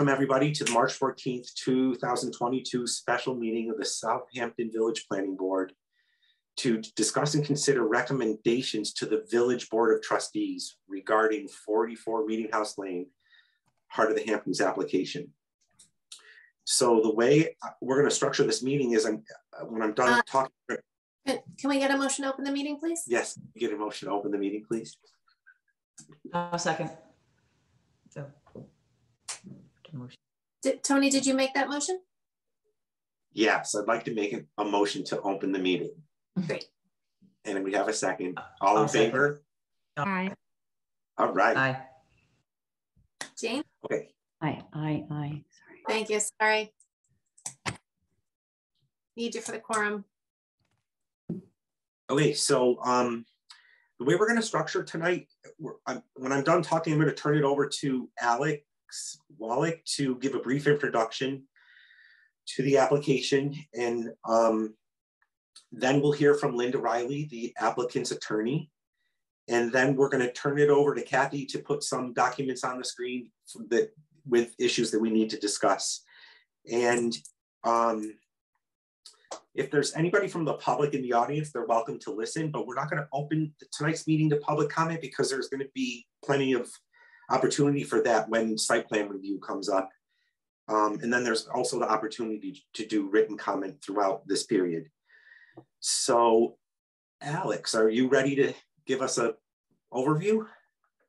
Welcome everybody to the March 14th, 2022 special meeting of the Southampton Village Planning Board to discuss and consider recommendations to the Village Board of Trustees regarding 44 Meeting House Lane, Heart of the Hamptons application. So the way we're going to structure this meeting is I'm, when I'm done Uh, talking, Can can we get a motion to open the meeting, please? yes, get a motion to open the meeting, please. A second. So. Motion. Did- Tony, did you make that motion? Yes, I'd like to make a- a motion to open the meeting. Great. And we have a second. All in I'll second. favor? Aye. All right, Aye. Jane? okay. Aye, aye, aye, sorry. Thank you, sorry. Need you for the quorum. Okay, so um, the way we're gonna structure tonight, we're, I'm, when I'm done talking, I'm gonna turn it over to Alex Wallach to give a brief introduction to the application and um, then we'll hear from Linda Riley, the applicant's attorney. And then we're gonna turn it over to Kathy to put some documents on the screen that with issues that we need to discuss. And um, if there's anybody from the public in the audience, they're welcome to listen, but we're not going to open tonight's meeting to public comment because there's going to be plenty of opportunity for that when site plan review comes up. Um, and then there's also the opportunity to do written comment throughout this period. So Alex, are you ready to give us a overview?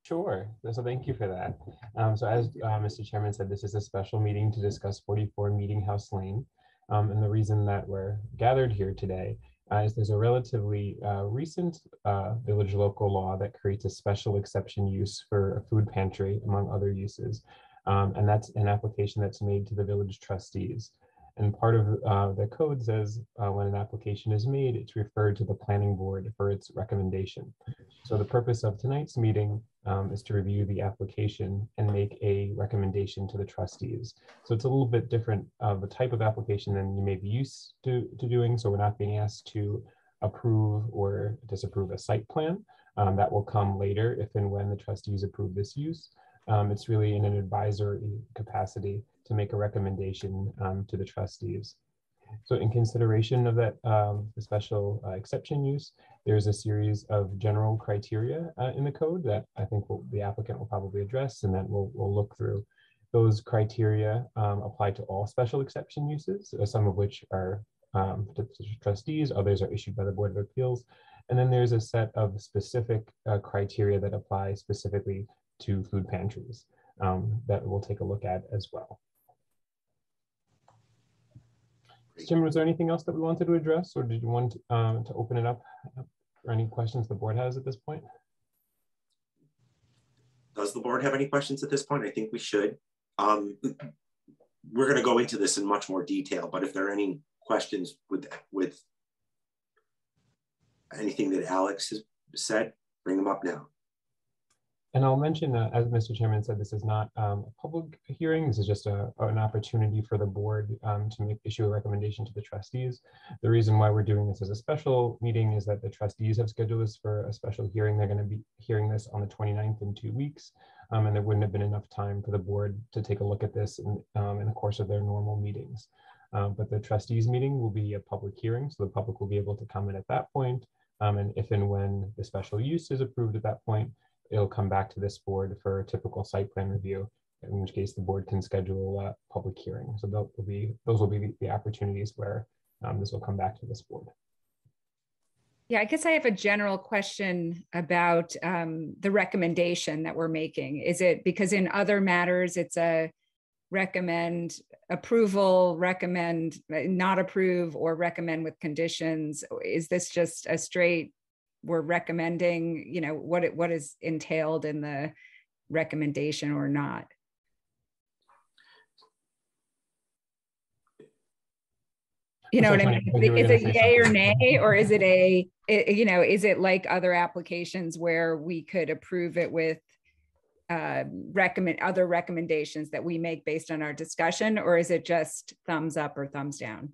Sure. So thank you for that. Um, so as uh, Mr. Chairman said, this is a special meeting to discuss 44 Meeting House Lane. Um, and the reason that we're gathered here today is there's a relatively uh, recent uh, village local law that creates a special exception use for a food pantry, among other uses. Um, and that's an application that's made to the village trustees. And part of uh, the code says uh, when an application is made, it's referred to the planning board for its recommendation. So the purpose of tonight's meeting um, is to review the application and make a recommendation to the trustees. So it's a little bit different of a type of application than you may be used to, to doing. So we're not being asked to approve or disapprove a site plan. Um, that will come later if and when the trustees approve this use. Um, it's really in an advisory capacity to make a recommendation um, to the trustees. So in consideration of that um, special uh, exception use, there's a series of general criteria uh, in the code that I think will, the applicant will probably address and that we'll, we'll look through. Those criteria um, apply to all special exception uses, uh, some of which are um, trustees, others are issued by the Board of Appeals. And then there's a set of specific uh, criteria that apply specifically to food pantries um, that we'll take a look at as well. Jim, was there anything else that we wanted to address or did you want um, to open it up for any questions the board has at this point? Does the board have any questions at this point? I think we should. Um, we're going to go into this in much more detail, but if there are any questions with, with anything that Alex has said, bring them up now. And I'll mention, uh, as Mr. Chairman said, this is not um, a public hearing. This is just a, an opportunity for the board um, to make, issue a recommendation to the trustees. The reason why we're doing this as a special meeting is that the trustees have scheduled this for a special hearing. They're going to be hearing this on the 29th in two weeks. Um, and there wouldn't have been enough time for the board to take a look at this in, um, in the course of their normal meetings. Uh, but the trustees meeting will be a public hearing, so the public will be able to comment at that point. Um, and if and when the special use is approved at that point, it'll come back to this board for a typical site plan review, in which case the board can schedule a public hearing. So will be, those will be the, opportunities where um, this will come back to this board. Yeah, I guess I have a general question about um, the recommendation that we're making. Is it because in other matters, it's a recommend approval, recommend not approve, or recommend with conditions? Is this just a straight, we're recommending, you know, what it, what is entailed in the recommendation or not? You know what I mean? Is it yay or nay, or is it a, you know, is it like other applications where we could approve it with uh, recommend, other recommendations that we make based on our discussion, or is it just thumbs up or thumbs down?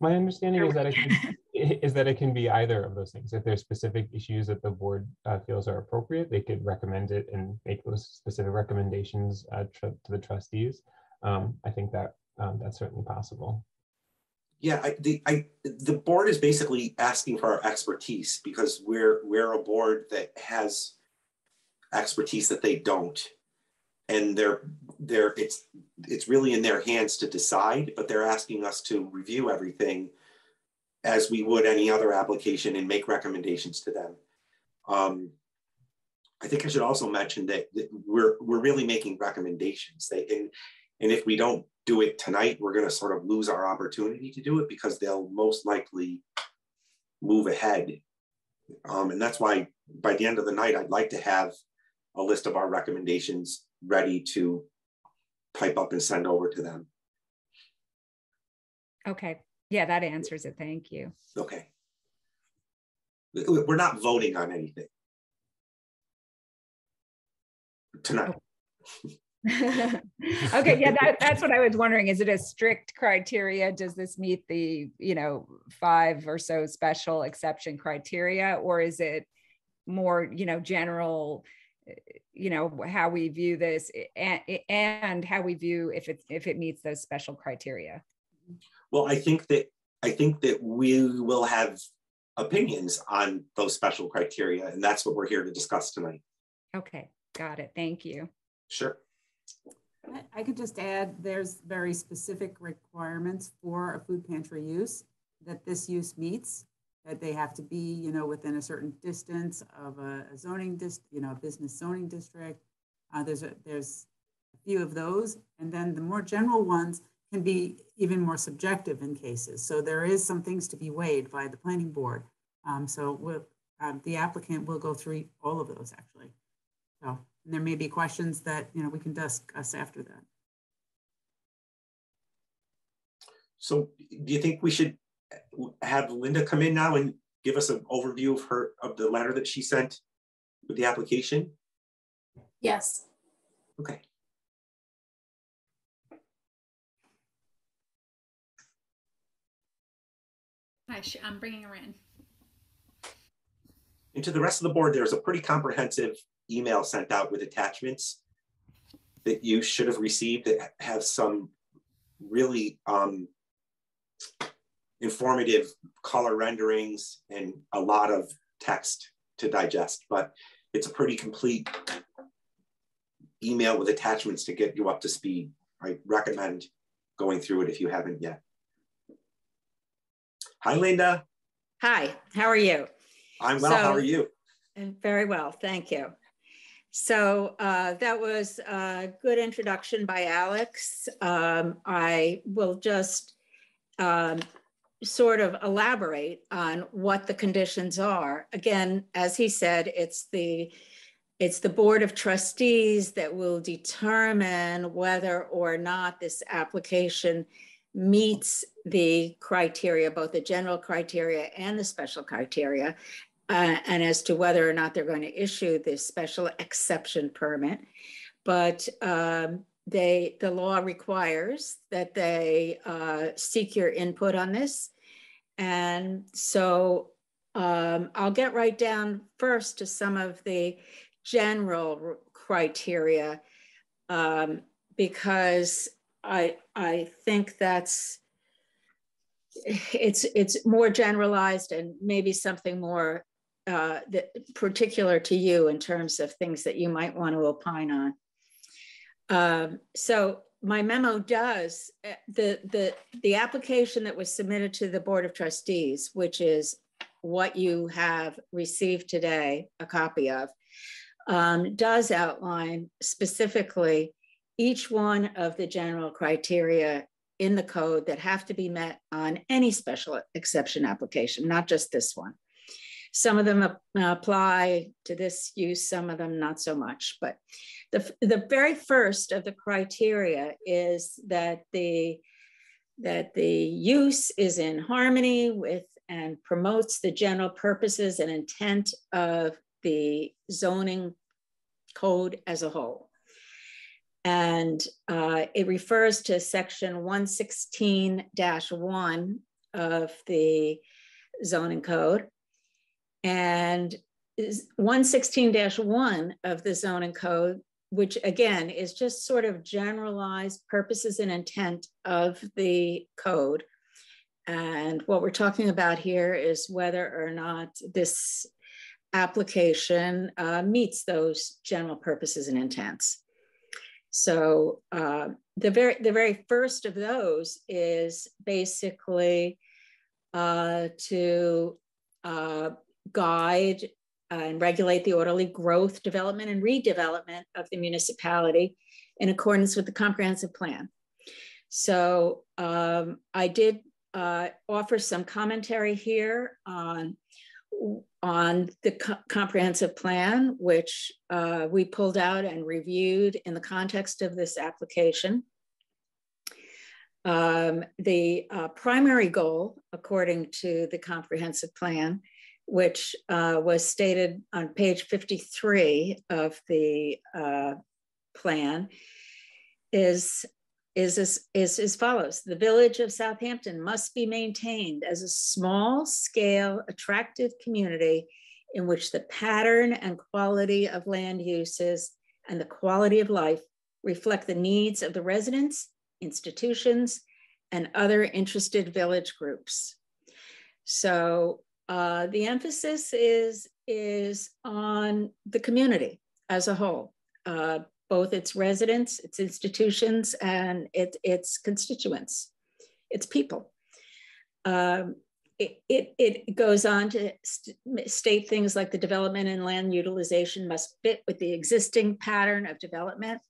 My understanding is that it can, is that it can be either of those things. If there's specific issues that the board uh, feels are appropriate, they could recommend it and make those specific recommendations uh, to the trustees. um, I think that um, that's certainly possible. Yeah, I, the, I, the board is basically asking for our expertise because we're, we're a board that has expertise that they don't. And they're, they're, it's, it's really in their hands to decide, but they're asking us to review everything as we would any other application and make recommendations to them. Um, I think I should also mention that, that we're, we're really making recommendations. They, and, and if we don't do it tonight, we're gonna sort of lose our opportunity to do it because they'll most likely move ahead. Um, and that's why by the end of the night, I'd like to have a list of our recommendations ready to type up and send over to them. Okay. Yeah, that answers it. Thank you. Okay. We- We're not voting on anything tonight. Oh. okay, yeah, that, that's what I was wondering. Is it a strict criteria? Does this meet the, you know, five or so special exception criteria, or is it more, you know, general, you know, how we view this and, and how we view if it if it meets those special criteria? Well, I think that, I think that we will have opinions on those special criteria, and that's what we're here to discuss tonight. Okay, got it. Thank you. Sure. I- I could just add, there's very specific requirements for a food pantry use that this use meets. That they have to be, you know, within a certain distance of a a zoning dis, you know, a business zoning district. Uh, there's a, there's a few of those, and then the more general ones can be even more subjective in cases. So there is some things to be weighed by the planning board. Um, so we'll, um, the applicant will go through all of those actually. So, and there may be questions that, you know, we can discuss after that. So do you think we should have Linda come in now and give us an overview of her, of the letter that she sent with the application? Yes. Okay. Sh- I'm bringing her in. And to the rest of the board, there's a pretty comprehensive email sent out with attachments that you should have received that have some really um, informative color renderings and a lot of text to digest, but it's a pretty complete email with attachments to get you up to speed. I recommend going through it if you haven't yet. Hi, Linda. Hi, how are you? I'm well. How are you? Very well, thank you. So uh, that was a good introduction by Alex. Um, I will just um, sort of elaborate on what the conditions are. Again, as he said, it's the it's the Board of Trustees that will determine whether or not this application meets the criteria, both the general criteria and the special criteria uh, and as to whether or not they're going to issue this special exception permit. But um, they, the law requires that they uh, seek your input on this. And so um, I'll get right down first to some of the general criteria um, because I, I think that's it's it's more generalized and maybe something more uh, that particular to you in terms of things that you might want to opine on. Um, so my memo does uh, the the the application that was submitted to the Board of Trustees, which is what you have received today, a copy of, um, does outline specifically each one of the general criteria in the code that have to be met on any special exception application, not just this one. Some of them uh, apply to this use, some of them not so much. But the, the very first of the criteria is that the that the use is in harmony with and promotes the general purposes and intent of the zoning code as a whole. And uh, it refers to section 116-1 of the zoning code. And 116-1 of the zoning code which again is just sort of generalized purposes and intent of the code. And what we're talking about here is whether or not this application uh, meets those general purposes and intents. So uh, the very the very first of those is basically uh, to uh, guide and regulate the orderly growth, development, and redevelopment of the municipality in accordance with the comprehensive plan. So um, I did uh, offer some commentary here on on the co comprehensive plan, which uh, we pulled out and reviewed in the context of this application. Um, the uh, primary goal, according to the comprehensive plan, which uh, was stated on page 53 of the uh, plan, is is as, is as follows. The village of Southampton must be maintained as a small scale, attractive community in which the pattern and quality of land uses and the quality of life reflect the needs of the residents, institutions, and other interested village groups. So uh, the emphasis is, is on the community as a whole. Uh, both its residents, its institutions, and it, its constituents, its people. Um, it, it, it, goes on to st state things like the development and land utilization must fit with the existing pattern of development.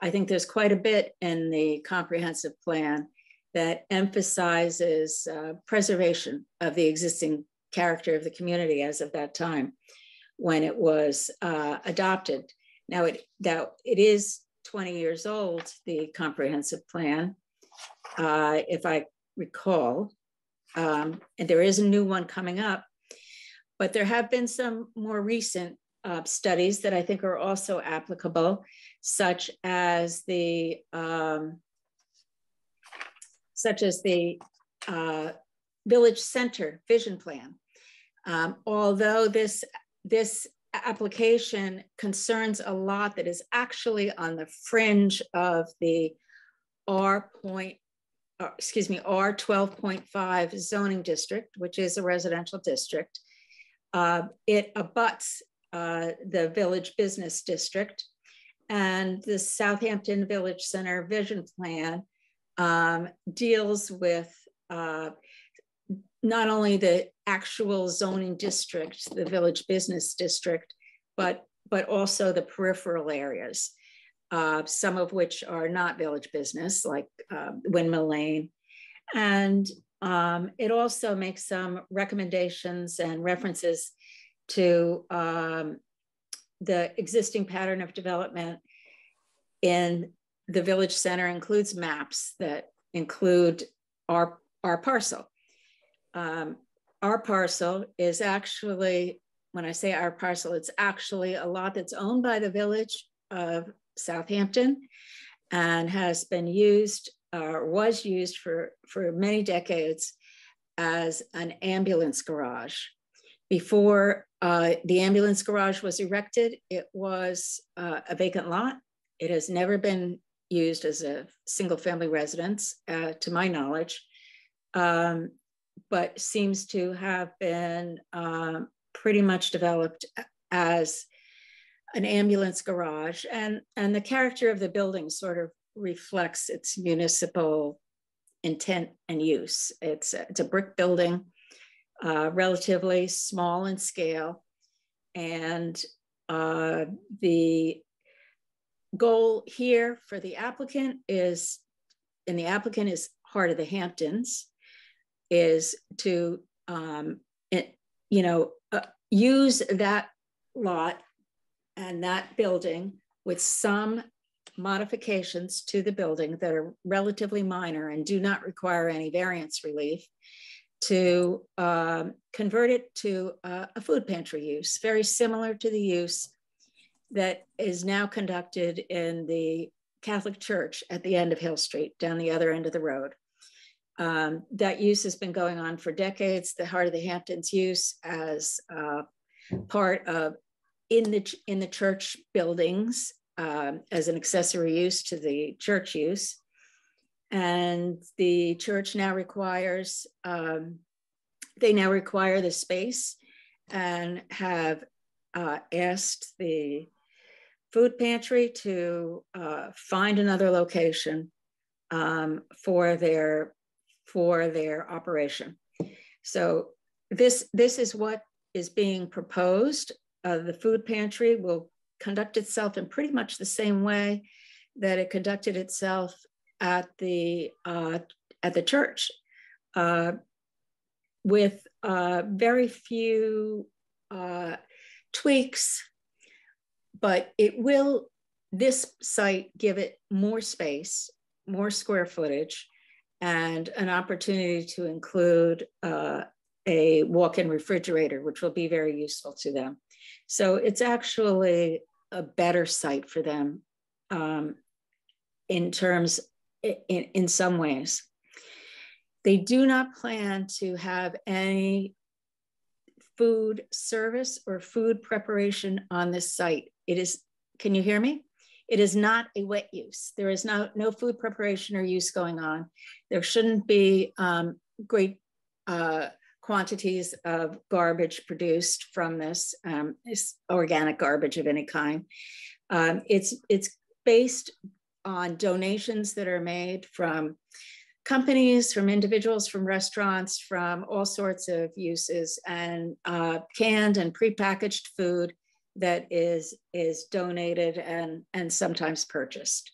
I think there's quite a bit in the comprehensive plan that emphasizes uh, preservation of the existing character of the community as of that time when it was uh, adopted. Now it that it is 20 years old, the comprehensive plan, uh, if I recall, um, and there is a new one coming up. But there have been some more recent uh, studies that I think are also applicable, such as the um, such as the uh, village center vision plan. Um, although this this application concerns a lot that is actually on the fringe of the R point, uh, excuse me, R 12.5 zoning district, which is a residential district. Uh, it abuts uh, the village business district and the Southampton Village Center vision plan um, deals with uh, not only the actual zoning district, the village business district, but, but also the peripheral areas, uh, some of which are not village business, like uh, Windmill Lane. And um, it also makes some recommendations and references to um, the existing pattern of development in the village center includes maps that include our, our parcel um, our parcel is actually, when I say our parcel, it's actually a lot that's owned by the village of Southampton and has been used or was used for, for many decades as an ambulance garage. Before uh, the ambulance garage was erected, it was uh, a vacant lot. It has never been used as a single family residence, uh, to my knowledge. Um, but seems to have been um, pretty much developed as an ambulance garage. And, and the character of the building sort of reflects its municipal intent and use. It's, it's a brick building, uh, relatively small in scale. And uh, the goal here for the applicant is, and the applicant is Heart of the Hamptons, is to, um, it, you know, uh, use that lot and that building with some modifications to the building that are relatively minor and do not require any variance relief to um, convert it to a, a food pantry use, very similar to the use that is now conducted in the Catholic Church at the end of Hill Street, down the other end of the road. Um, that use has been going on for decades. The Heart of the Hamptons use as uh, part of in the in the church buildings um, as an accessory use to the church use. And the church now requires, um, they now require the space and have uh, asked the food pantry to uh, find another location um, for their for their operation. So this this is what is being proposed. Uh, the food pantry will conduct itself in pretty much the same way that it conducted itself at the uh, at the church, uh, with uh, very few uh, tweaks, but it will this site give it more space, more square footage, and an opportunity to include uh, a walk-in refrigerator, which will be very useful to them. So it's actually a better site for them um, in terms, in, in some ways. They do not plan to have any food service or food preparation on this site. It is, can you hear me? It is not a wet use. There is no, no food preparation or use going on. There shouldn't be um, great uh, quantities of garbage produced from this, um, this organic garbage of any kind. Um, it's, it's based on donations that are made from companies, from individuals, from restaurants, from all sorts of uses, and uh, canned and prepackaged food that is is donated and and sometimes purchased.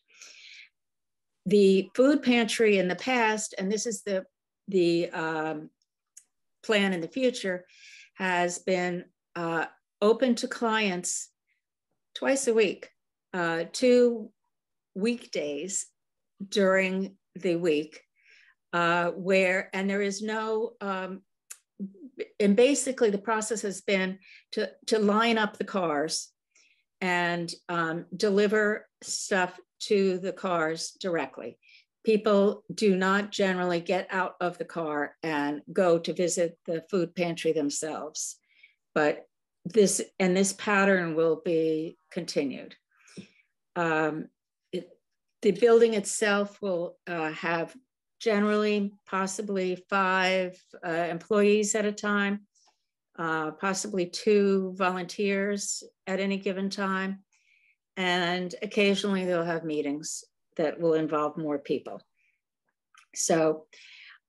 The food pantry in the past, and this is the the um, plan in the future, has been uh, open to clients twice a week, uh, two weekdays during the week uh, where, and there is no, um, and basically the process has been to, to line up the cars and um, deliver stuff to the cars directly. People do not generally get out of the car and go to visit the food pantry themselves. But this and this pattern will be continued. Um, it, the building itself will uh, have generally possibly five uh, employees at a time, uh, possibly two volunteers at any given time. And occasionally they'll have meetings that will involve more people. So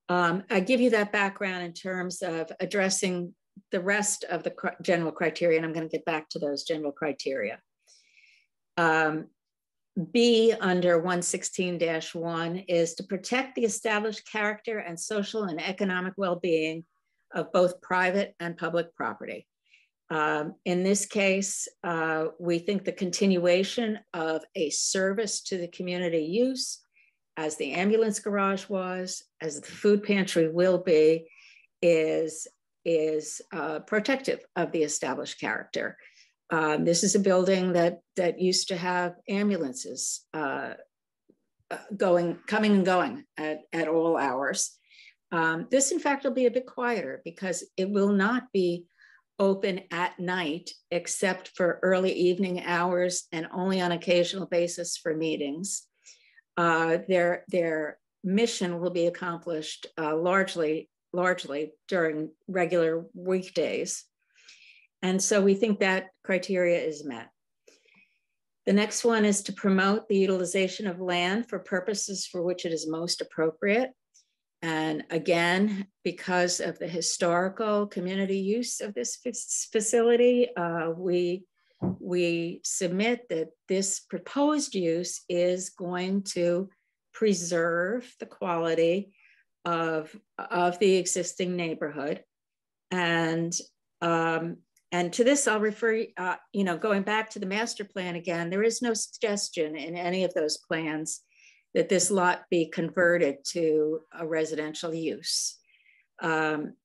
um, I give you that background in terms of addressing the rest of the general criteria, and I'm going to get back to those general criteria. Um, B under 116-1 is to protect the established character and social and economic well-being of both private and public property. Um, in this case, uh, we think the continuation of a service to the community use, as the ambulance garage was, as the food pantry will be, is, is uh, protective of the established character. Um, this is a building that that used to have ambulances uh, uh, going, coming and going at, at all hours. Um, this, in fact, will be a bit quieter because it will not be open at night except for early evening hours and only on occasional basis for meetings. Uh, their their mission will be accomplished uh, largely largely during regular weekdays. And so we think that criteria is met. The next one is to promote the utilization of land for purposes for which it is most appropriate. And again, because of the historical community use of this facility, uh, we, we submit that this proposed use is going to preserve the quality of, of the existing neighborhood and um, and to this, I'll refer, uh, you know, going back to the master plan again, there is no suggestion in any of those plans that this lot be converted to a residential use. Um,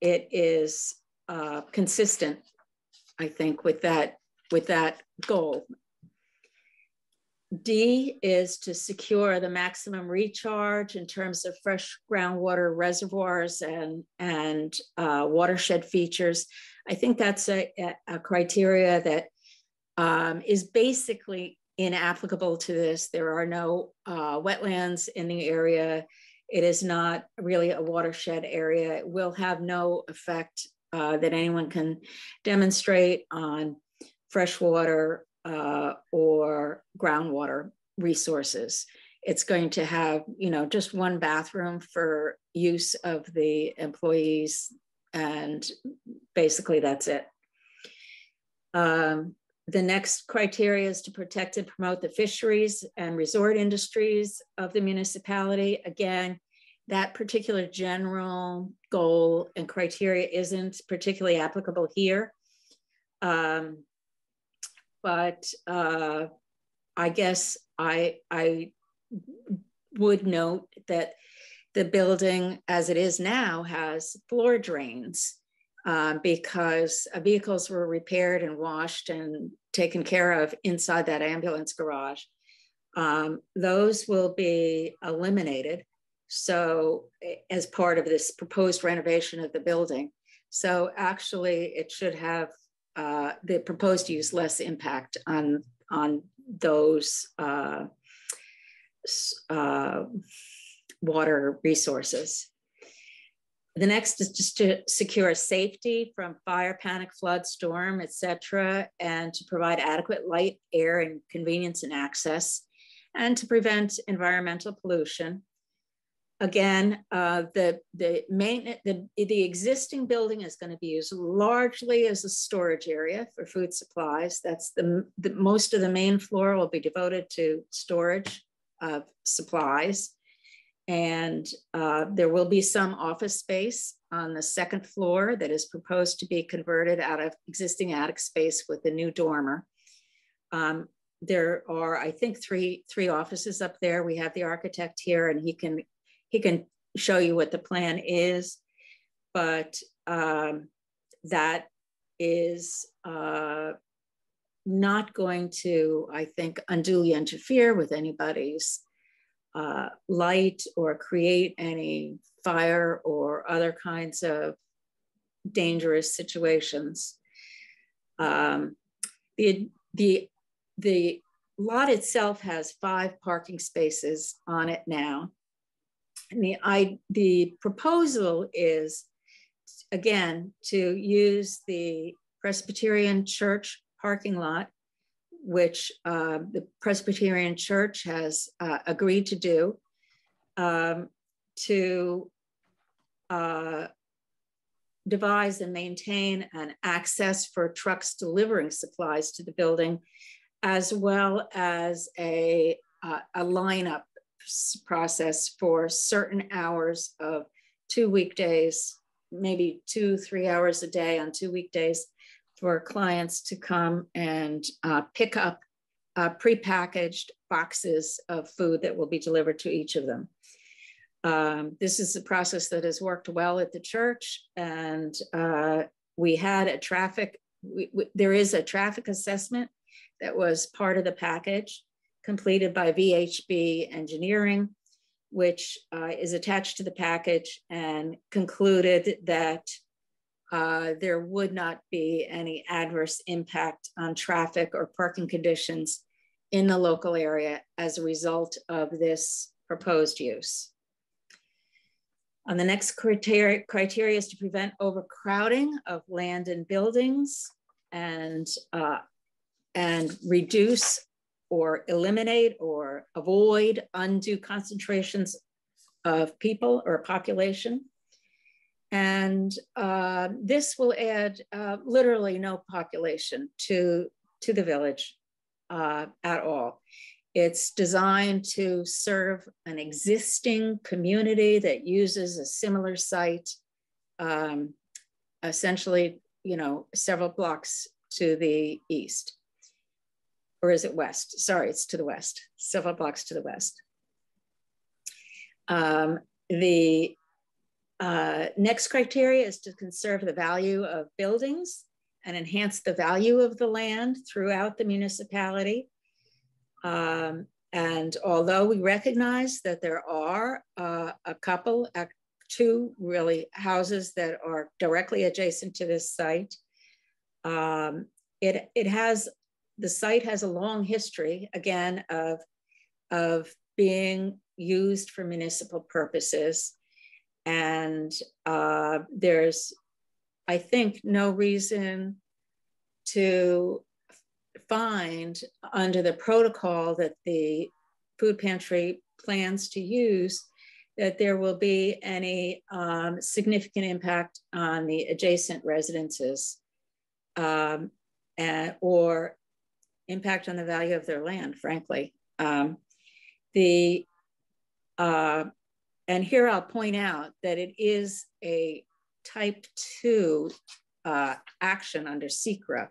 it is uh, consistent, I think, with that, with that goal. D is to secure the maximum recharge in terms of fresh groundwater reservoirs and, and uh, watershed features I think that's a, a criteria that um, is basically inapplicable to this. There are no uh, wetlands in the area. It is not really a watershed area. It will have no effect uh, that anyone can demonstrate on freshwater uh, or groundwater resources. It's going to have, you know, just one bathroom for use of the employees, and basically that's it. Um, the next criteria is to protect and promote the fisheries and resort industries of the municipality. Again, that particular general goal and criteria isn't particularly applicable here. Um, but uh, I guess I, I would note that the building as it is now has floor drains uh, because vehicles were repaired and washed and taken care of inside that ambulance garage. Um, those will be eliminated. So, as part of this proposed renovation of the building. So, actually, it should have uh, the proposed use less impact on, on those uh, uh, water resources. The next is just to secure safety from fire, panic, flood, storm, etc., and to provide adequate light, air, and convenience and access, and to prevent environmental pollution. Again, uh, the the main the, the existing building is going to be used largely as a storage area for food supplies. That's the, the most of the main floor will be devoted to storage of supplies. And uh, there will be some office space on the second floor that is proposed to be converted out of existing attic space with a new dormer. Um, there are, I think, three three offices up there. We have the architect here, and he can he can show you what the plan is. But um, that is uh, not going to, I think, unduly interfere with anybody's uh, light or create any fire or other kinds of dangerous situations. Um, the, the, the lot itself has five parking spaces on it now. And the, I, the proposal is, again, to use the Presbyterian Church parking lot which uh, the Presbyterian Church has uh, agreed to do, um, to uh, devise and maintain an access for trucks delivering supplies to the building, as well as a, uh, a lineup process for certain hours of two weekdays, maybe two, three hours a day on two weekdays for clients to come and uh, pick up uh, prepackaged boxes of food that will be delivered to each of them. Um, this is a process that has worked well at the church, and uh, we had a traffic. We, we, there is a traffic assessment that was part of the package, completed by VHB Engineering, which uh, is attached to the package, and concluded that uh, there would not be any adverse impact on traffic or parking conditions in the local area as a result of this proposed use. On the next criteria, criteria is to prevent overcrowding of land and buildings and, uh, and reduce or eliminate or avoid undue concentrations of people or population. And uh, this will add uh, literally no population to, to the village uh, at all. It's designed to serve an existing community that uses a similar site, um, essentially, you know, several blocks to the east. Or is it west? Sorry, it's to the west, several blocks to the west. Um, the uh, next criteria is to conserve the value of buildings and enhance the value of the land throughout the municipality. Um, and although we recognize that there are uh, a couple, uh, two really houses that are directly adjacent to this site, um, it, it has the site has a long history, again, of, of being used for municipal purposes. And uh, there's, I think, no reason to find under the protocol that the food pantry plans to use that there will be any um, significant impact on the adjacent residences um, and, or impact on the value of their land, frankly. Um, the uh, and here I'll point out that it is a type two uh, action under SEQRA.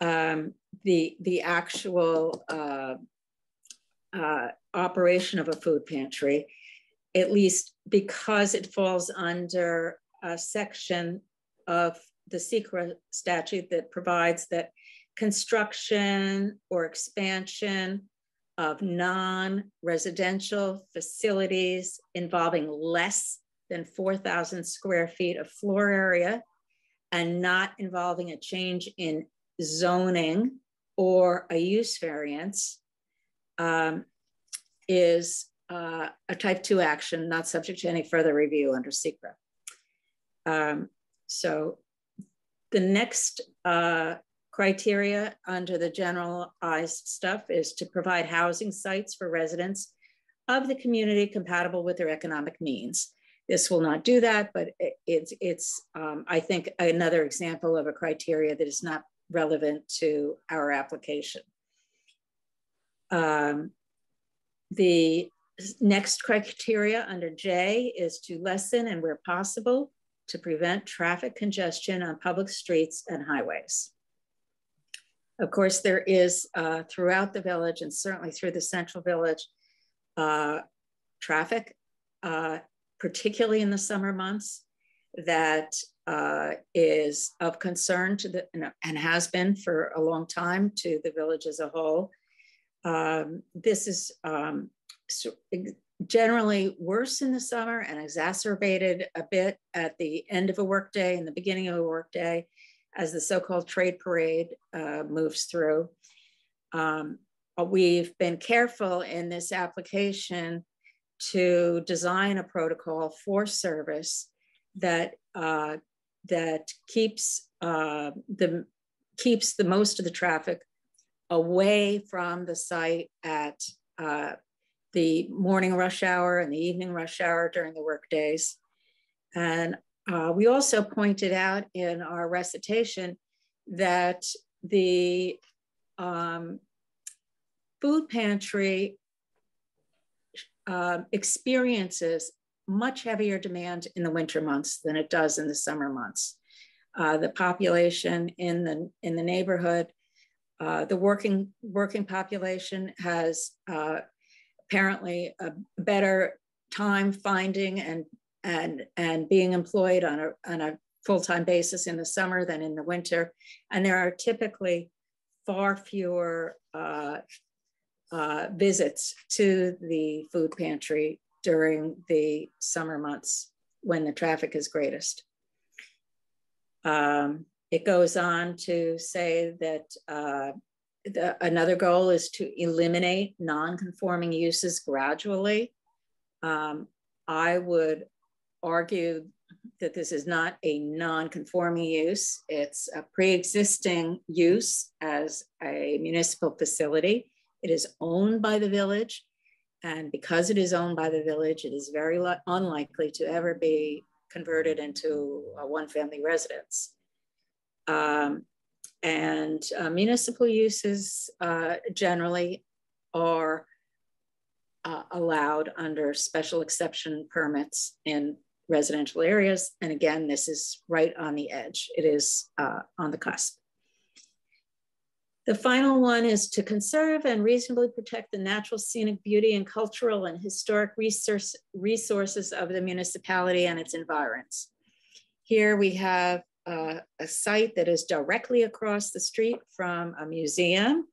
Um, the, the actual uh, uh, operation of a food pantry, at least because it falls under a section of the SEQRA statute that provides that construction or expansion of non-residential facilities involving less than 4,000 square feet of floor area and not involving a change in zoning or a use variance um, is uh, a type two action, not subject to any further review under SEQRA. Um, so the next uh, criteria under the generalized stuff is to provide housing sites for residents of the community compatible with their economic means. This will not do that, but it, it's, it's um, I think, another example of a criteria that is not relevant to our application. Um, the next criteria under J is to lessen and where possible to prevent traffic congestion on public streets and highways. Of course, there is uh, throughout the village and certainly through the central village, uh, traffic, uh, particularly in the summer months, that uh, is of concern to the, and has been for a long time to the village as a whole. Um, this is um, generally worse in the summer and exacerbated a bit at the end of a workday and the beginning of a workday as the so-called trade parade uh, moves through. Um, we've been careful in this application to design a protocol for service that uh, that keeps uh, the keeps the most of the traffic away from the site at uh, the morning rush hour and the evening rush hour during the work days. And uh, we also pointed out in our recitation that the um, food pantry uh, experiences much heavier demand in the winter months than it does in the summer months. Uh, the population in the in the neighborhood, uh, the working working population has uh, apparently a better time finding and and and being employed on a on a full-time basis in the summer than in the winter and there are typically far fewer uh, uh, visits to the food pantry during the summer months when the traffic is greatest. Um, it goes on to say that uh, the, another goal is to eliminate non-conforming uses gradually. Um, I would argue that this is not a non-conforming use. It's a pre-existing use as a municipal facility. It is owned by the village. And because it is owned by the village, it is very unlikely to ever be converted into a one family residence. Um, and uh, municipal uses uh, generally are uh, allowed under special exception permits in residential areas. And again, this is right on the edge. It is uh, on the cusp. The final one is to conserve and reasonably protect the natural scenic beauty and cultural and historic resource, resources of the municipality and its environs. Here we have uh, a site that is directly across the street from a museum,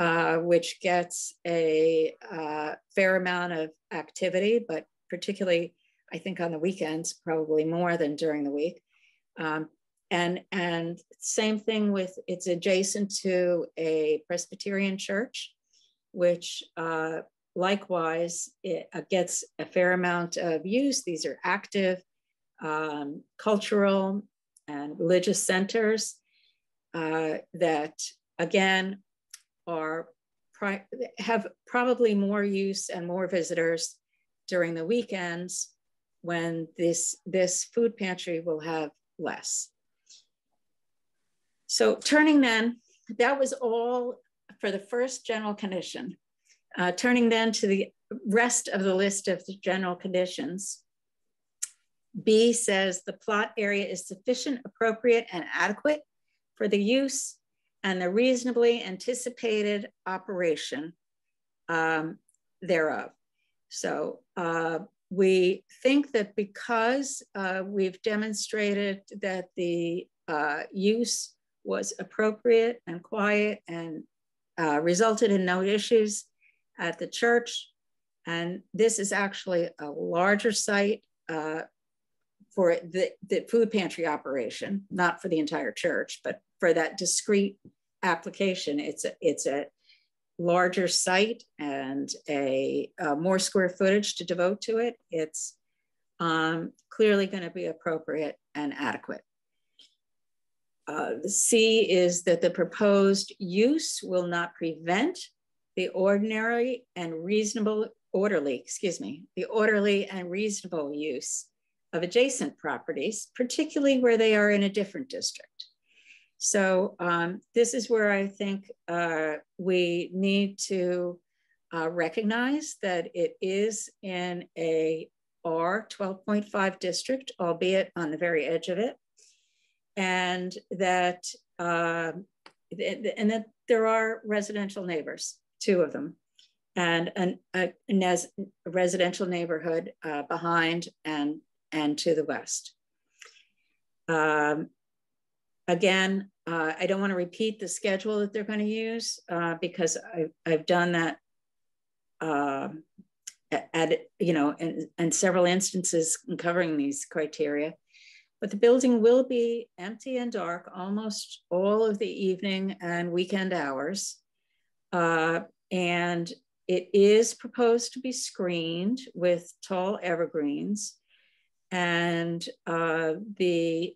uh, which gets a uh, fair amount of activity, but particularly, I think on the weekends, probably more than during the week. Um, and and same thing with it's adjacent to a Presbyterian church, which uh, likewise it uh, gets a fair amount of use. These are active um, cultural and religious centers uh, that again are have probably more use and more visitors during the weekends when this this food pantry will have less. So turning then, that was all for the first general condition. Uh, turning then to the rest of the list of the general conditions. B says the plot area is sufficient, appropriate, and adequate for the use and the reasonably anticipated operation um, thereof. So uh, we think that because uh, we've demonstrated that the uh, use was appropriate and quiet and uh, resulted in no issues at the church, and this is actually a larger site uh, for the, the food pantry operation, not for the entire church, but for that discrete application. It's a, it's a larger site and a, a more square footage to devote to it. It's um, clearly going to be appropriate and adequate. Uh, C is that the proposed use will not prevent the ordinary and reasonable, orderly, excuse me, the orderly and reasonable use of adjacent properties, particularly where they are in a different district. So um, this is where I think uh, we need to uh, recognize that it is in a R 12.5 district, albeit on the very edge of it, and that uh, and that there are residential neighbors, two of them, and an, a, a residential neighborhood uh, behind and and to the west. Um, again, uh, I don't want to repeat the schedule that they're going to use uh, because I've, I've done that um, at, you know, and, several instances in covering these criteria. But the building will be empty and dark almost all of the evening and weekend hours. Uh, and it is proposed to be screened with tall evergreens. And uh, the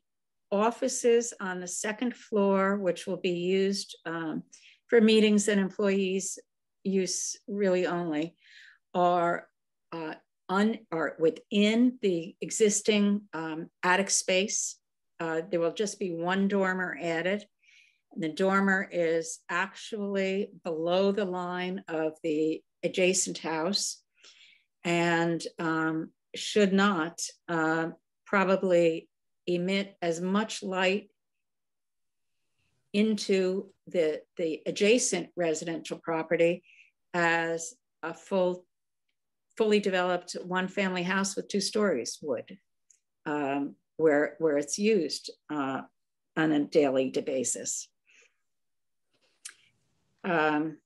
offices on the second floor, which will be used um, for meetings and employees use really only, are, uh, un, are within the existing um, attic space. Uh, there will just be one dormer added. And the dormer is actually below the line of the adjacent house and um, should not uh, probably emit as much light into the, the adjacent residential property as a full, fully developed one family house with two stories would, um, where, where it's used uh, on a daily basis. Um,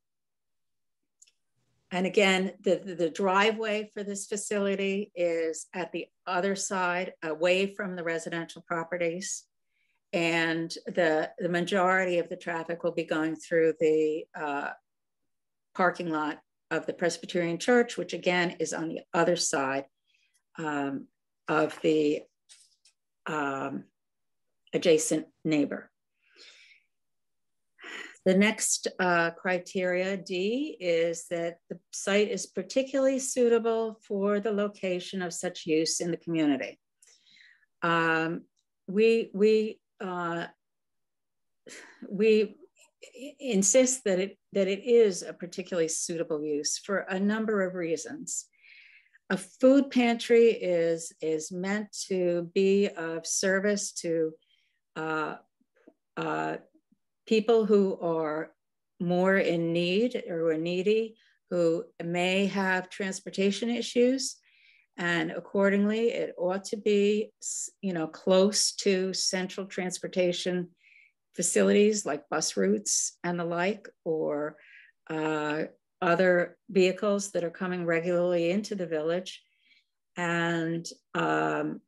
and again, the, the driveway for this facility is at the other side, away from the residential properties. And the, the majority of the traffic will be going through the uh, parking lot of the Presbyterian Church, which again is on the other side um, of the um, adjacent neighbor. The next uh, criteria, D, is that the site is particularly suitable for the location of such use in the community. Um, we, we, uh, we insist that it, that it is a particularly suitable use for a number of reasons. A food pantry is, is meant to be of service to uh, uh, people who are more in need or are needy, who may have transportation issues. And accordingly, it ought to be, you know, close to central transportation facilities like bus routes and the like, or uh, other vehicles that are coming regularly into the village. And um,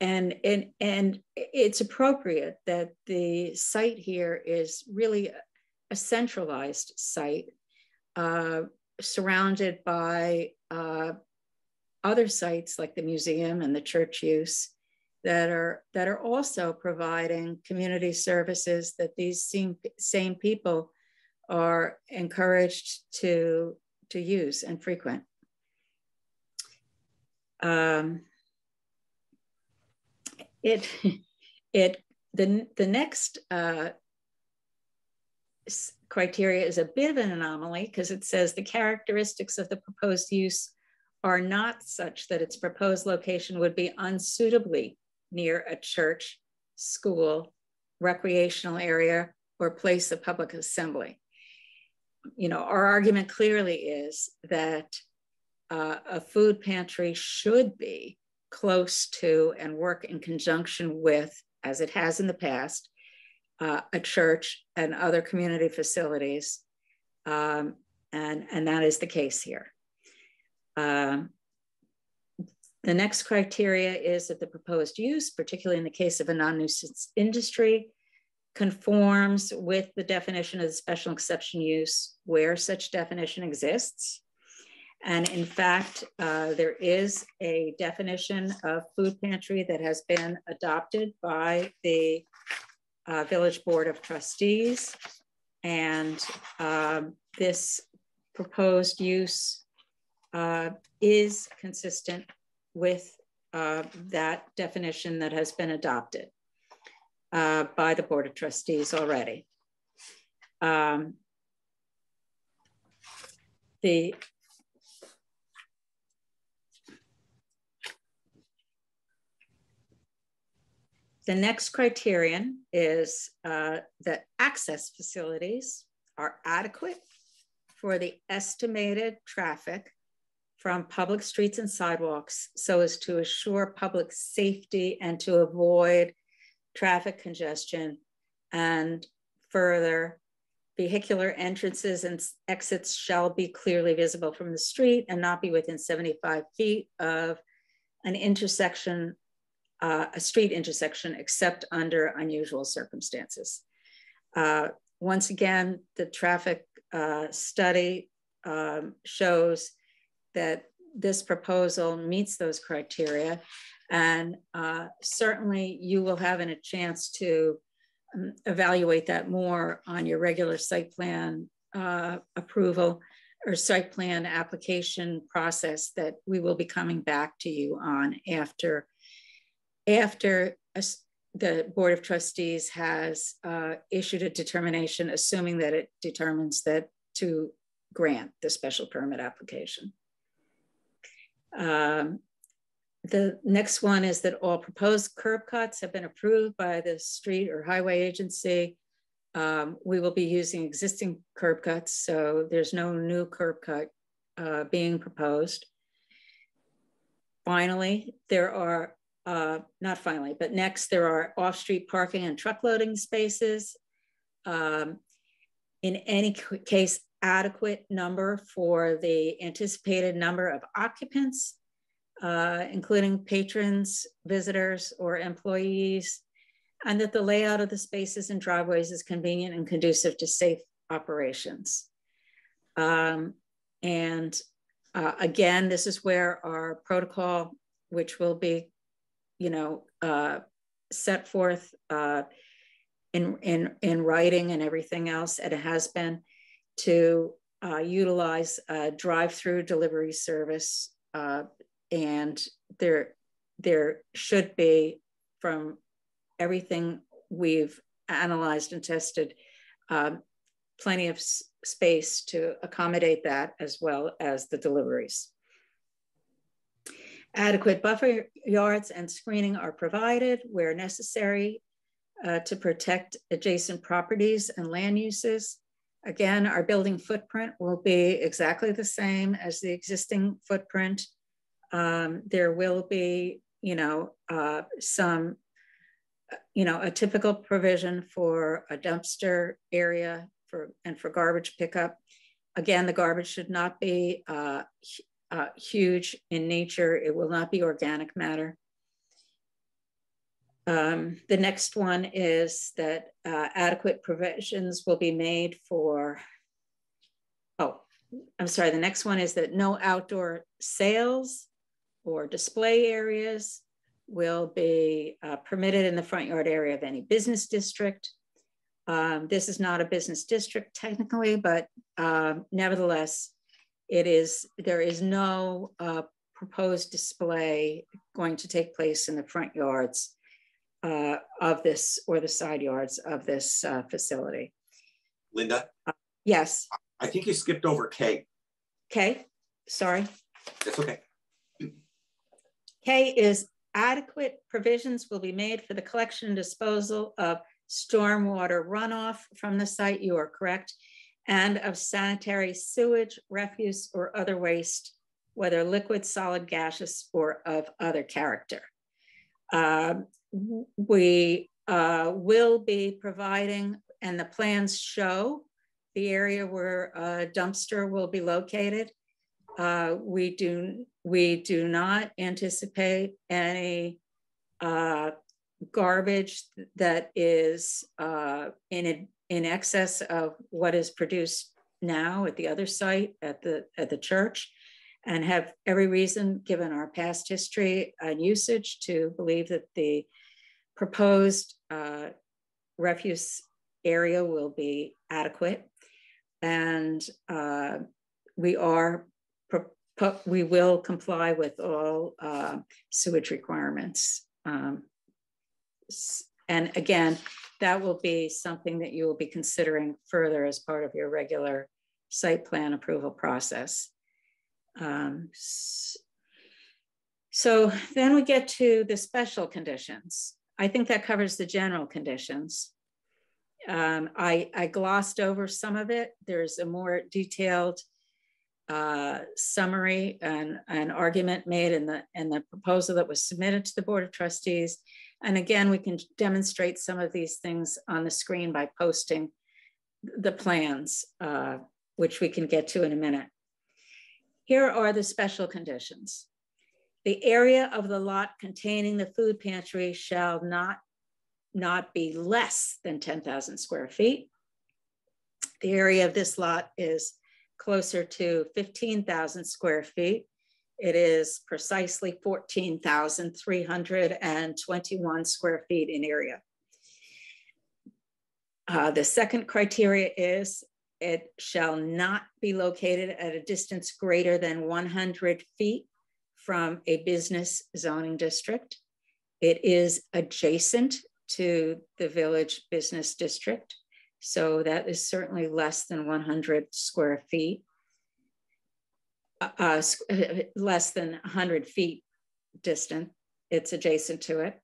and, and, and it's appropriate that the site here is really a centralized site uh, surrounded by uh, other sites like the museum and the church use that are that are also providing community services that these same, same people are encouraged to to use and frequent. Um, it it the the next uh, criteria is a bit of an anomaly because it says the characteristics of the proposed use are not such that its proposed location would be unsuitably near a church, school, recreational area, or place of public assembly. You know, our argument clearly is that uh, a food pantry should be close to and work in conjunction with, as it has in the past, uh, a church and other community facilities. Um, and, and that is the case here. Um, the next criteria is that the proposed use, particularly in the case of a non-nuisance industry, conforms with the definition of the special exception use where such definition exists. And in fact, uh, there is a definition of food pantry that has been adopted by the uh, Village Board of Trustees. And um, this proposed use uh, is consistent with uh, that definition that has been adopted uh, by the Board of Trustees already. Um, the The next criterion is uh, that access facilities are adequate for the estimated traffic from public streets and sidewalks so as to assure public safety and to avoid traffic congestion and further vehicular entrances and exits shall be clearly visible from the street and not be within 75 feet of an intersection uh, a street intersection except under unusual circumstances. Uh, once again, the traffic uh, study um, shows that this proposal meets those criteria. And uh, certainly you will have a chance to um, evaluate that more on your regular site plan uh, approval or site plan application process that we will be coming back to you on after after a, the Board of Trustees has uh, issued a determination, assuming that it determines that to grant the special permit application. Um, the next one is that all proposed curb cuts have been approved by the street or highway agency. Um, we will be using existing curb cuts, so there's no new curb cut uh, being proposed. Finally, there are uh, not finally, but next there are off-street parking and truck loading spaces. Um, in any case, adequate number for the anticipated number of occupants, uh, including patrons, visitors, or employees, and that the layout of the spaces and driveways is convenient and conducive to safe operations. Um, and uh, again, this is where our protocol, which will be you know, uh, set forth uh, in, in, in writing and everything else, and it has been to uh, utilize a drive-through delivery service. Uh, and there, there should be, from everything we've analyzed and tested, um, plenty of space to accommodate that as well as the deliveries. Adequate buffer yards and screening are provided where necessary uh, to protect adjacent properties and land uses. Again, our building footprint will be exactly the same as the existing footprint. Um, there will be, you know, uh, some, you know, a typical provision for a dumpster area for and for garbage pickup. Again, the garbage should not be uh, uh, huge in nature. It will not be organic matter. Um, the next one is that uh, adequate provisions will be made for, oh, I'm sorry, the next one is that no outdoor sales or display areas will be uh, permitted in the front yard area of any business district. Um, this is not a business district technically, but um, nevertheless, it is, there is no uh, proposed display going to take place in the front yards uh, of this or the side yards of this uh, facility. Linda, Yes, I think you skipped over K. okay, sorry. That's okay. K is adequate provisions will be made for the collection and disposal of stormwater runoff from the site, you are correct, and of sanitary sewage, refuse, or other waste, whether liquid, solid, gaseous, or of other character. Um, we uh, will be providing, and the plans show the area where a dumpster will be located. Uh, we do we do not anticipate any uh, garbage that is uh, in in excess of what is produced now at the other site at the at the church and have every reason given our past history and usage to believe that the proposed uh, refuse area will be adequate. And uh, we are we will comply with all uh, sewage requirements. Um, and again that will be something that you will be considering further as part of your regular site plan approval process. Um, so then we get to the special conditions I think that covers the general conditions. Um, I, I, glossed over some of it. There's a more detailed uh, summary and an argument made in the, in the proposal that was submitted to the Board of Trustees. And again, we can demonstrate some of these things on the screen by posting the plans, uh, which we can get to in a minute. Here are the special conditions. The area of the lot containing the food pantry shall not, not be less than 10,000 square feet. The area of this lot is closer to 15,000 square feet. It is precisely 14,321 square feet in area. Uh, the second criteria is it shall not be located at a distance greater than 100 feet from a business zoning district. It is adjacent to the village business district. So that is certainly less than 100 square feet, uh, uh, less than 100 feet distant. It's adjacent to it.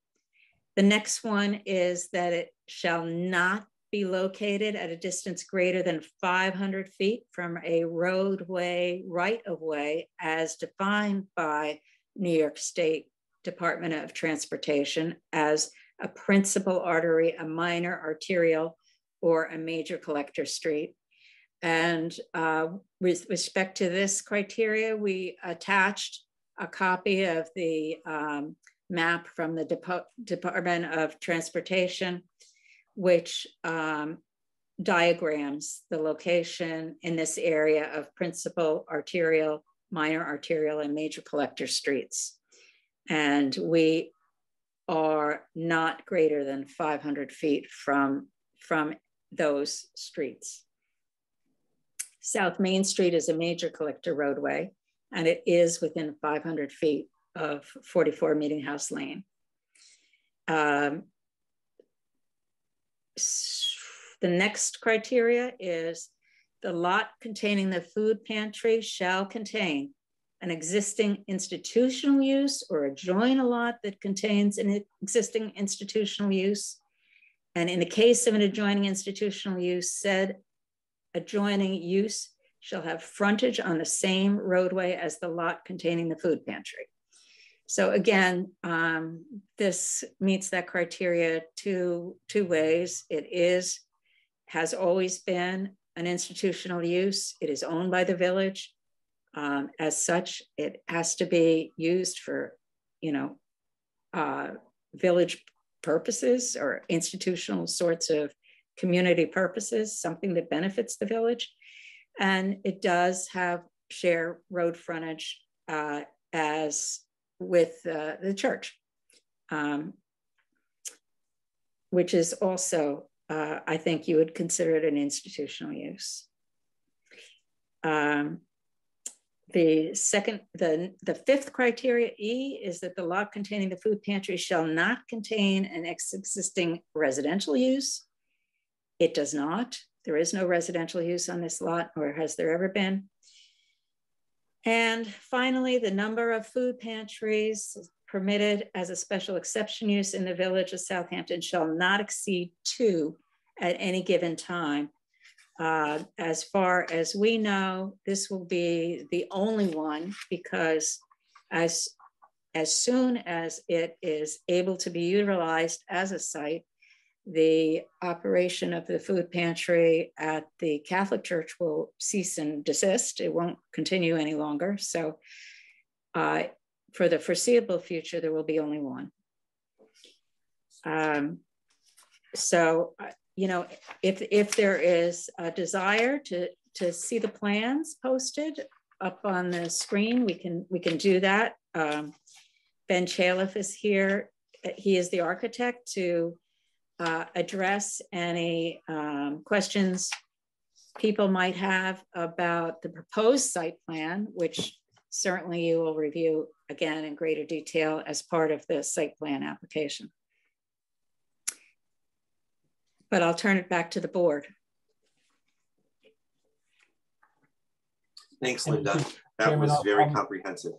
The next one is that it shall not be located at a distance greater than 500 feet from a roadway right of way as defined by New York State Department of Transportation as a principal artery, a minor arterial, or a major collector street. And uh, with respect to this criteria, we attached a copy of the um, map from the Dep Department of Transportation which um, diagrams the location in this area of principal arterial, minor arterial, and major collector streets. And we are not greater than 500 feet from, from those streets. South Main Street is a major collector roadway, and it is within 500 feet of 44 Meeting House Lane. Um, the next criteria is the lot containing the food pantry shall contain an existing institutional use or adjoin a lot that contains an existing institutional use. And in the case of an adjoining institutional use, said adjoining use shall have frontage on the same roadway as the lot containing the food pantry. So again, um, this meets that criteria two, two ways. It is, has always been an institutional use. It is owned by the village. Um, as such, it has to be used for, you know, uh, village purposes or institutional sorts of community purposes, something that benefits the village. And it does have share road frontage uh, as with uh, the church, um, which is also, uh, I think you would consider it an institutional use. Um, the second, the, the fifth criteria E is that the lot containing the food pantry shall not contain an existing residential use. It does not. There is no residential use on this lot, or has there ever been. And finally, the number of food pantries permitted as a special exception use in the village of Southampton shall not exceed two at any given time. Uh, as far as we know, this will be the only one because as, as soon as it is able to be utilized as a site, the operation of the food pantry at the Catholic Church will cease and desist. It won't continue any longer. So uh, for the foreseeable future, there will be only one. Um, so, uh, you know, if, if there is a desire to, to see the plans posted up on the screen, we can, we can do that. Um, ben Chaliff is here. He is the architect to uh, address any um, questions people might have about the proposed site plan, which certainly you will review again in greater detail as part of the site plan application. But I'll turn it back to the board. Thanks, Linda. That was very comprehensive.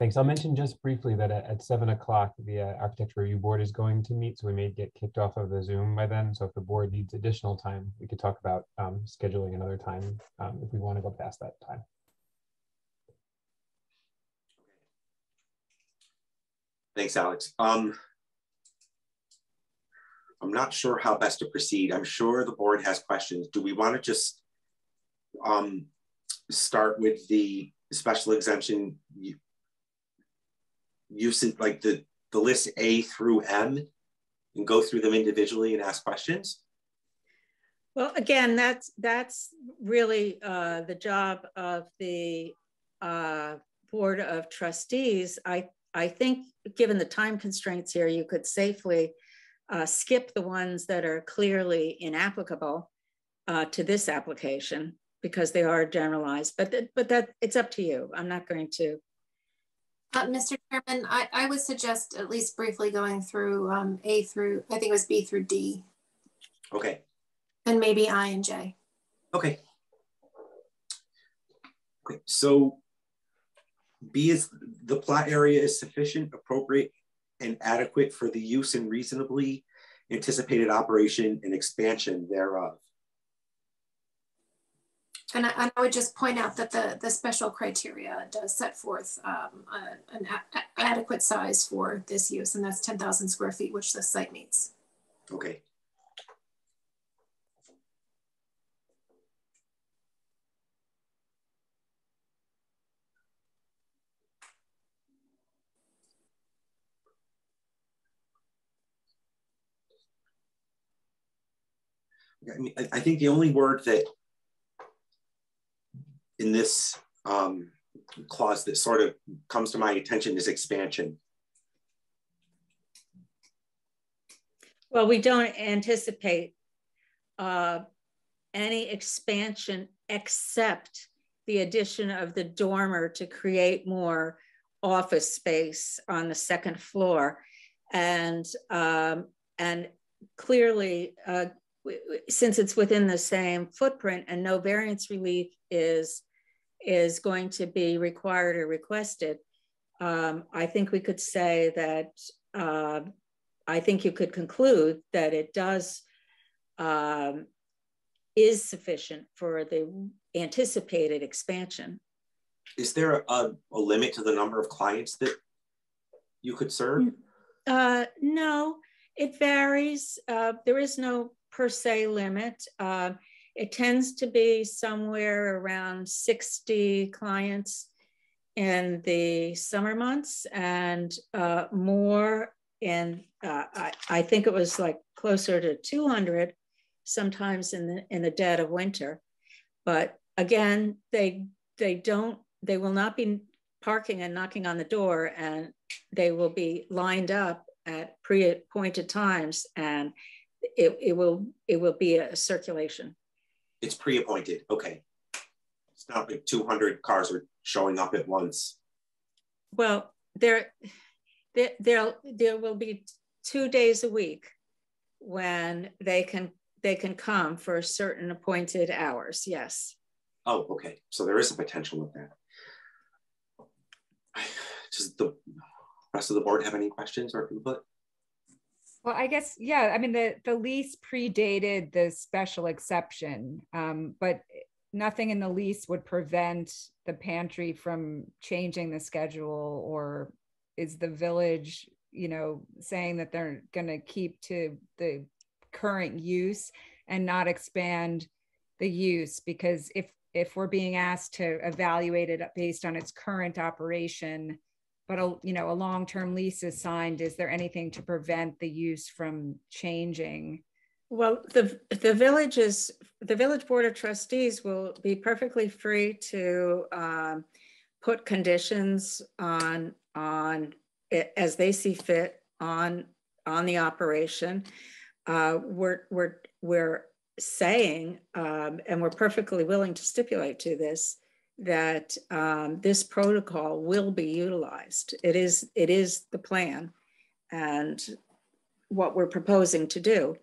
Thanks. I'll mention just briefly that at, at seven o'clock, the uh, architecture review board is going to meet, so we may get kicked off of the Zoom by then. So if the board needs additional time, we could talk about um, scheduling another time um, if we want to go past that time. Thanks, Alex. Um, I'm not sure how best to proceed. I'm sure the board has questions. Do we want to just um, start with the special exemption use like the, the list A through M and go through them individually and ask questions? Well, again, that's that's really uh, the job of the uh, board of trustees. I I think, given the time constraints here, you could safely uh, skip the ones that are clearly inapplicable uh, to this application because they are generalized. But th but that it's up to you. I'm not going to uh, Mr. Chairman, I, I would suggest at least briefly going through um, A through, I think it was B through D. Okay. And maybe I and J. Okay. Okay, so B is the plot area is sufficient, appropriate, and adequate for the use and reasonably anticipated operation and expansion thereof. And I, and I, would just point out that the, the special criteria does set forth um, a, an a, adequate size for this use, and that's 10,000 square feet, which the site meets. Okay. I, mean, I think the only word that in this um, clause that sort of comes to my attention is expansion. Well, we don't anticipate uh, any expansion except the addition of the dormer to create more office space on the second floor. And, um, and clearly, uh, since it's within the same footprint and no variance relief is is going to be required or requested, um, I think we could say that uh, I think you could conclude that it does um, is sufficient for the anticipated expansion. Is there a, a limit to the number of clients that you could serve? Uh, no, it varies. Uh, there is no per se limit. Uh, it tends to be somewhere around 60 clients in the summer months and uh, more in, uh, I, I think it was like closer to 200 sometimes in the, in the dead of winter. But again, they, they don't, they will not be parking and knocking on the door and they will be lined up at pre-appointed times and it, it will, it will be a circulation. It's pre-appointed, okay. It's not like two hundred cars are showing up at once. Well, there, there, there, there will be two days a week when they can, they can come for certain appointed hours, yes. Oh, okay, so there is a potential of that. Does the rest of the board have any questions or input? Well, I guess, yeah, I mean, the, the lease predated the special exception, um, but nothing in the lease would prevent the pantry from changing the schedule or is the village, you know, saying that they're gonna keep to the current use and not expand the use? Because if, if we're being asked to evaluate it based on its current operation, but a, you know, a long-term lease is signed, is there anything to prevent the use from changing? Well, the, the village is, the village board of trustees will be perfectly free to um, put conditions on, on, as they see fit on, on the operation. Uh, We're, we're, we're saying, um, and we're perfectly willing to stipulate to this, that um, this protocol will be utilized. It is, it is the plan and what we're proposing to do.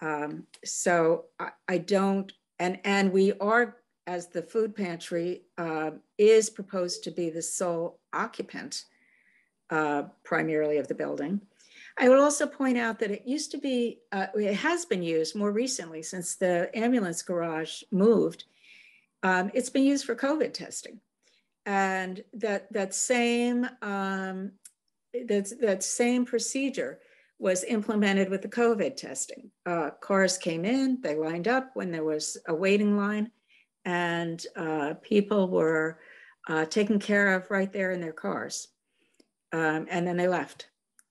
Um, so I, I don't, and, and we are, as the food pantry uh, is proposed to be the sole occupant uh, primarily of the building. I will also point out that it used to be, uh, it has been used more recently since the ambulance garage moved. Um, it's been used for COVID testing. And that, that same, um, that, that same procedure was implemented with the COVID testing. Uh, cars came in, they lined up when there was a waiting line, and uh, people were uh, taken care of right there in their cars. Um, and then they left.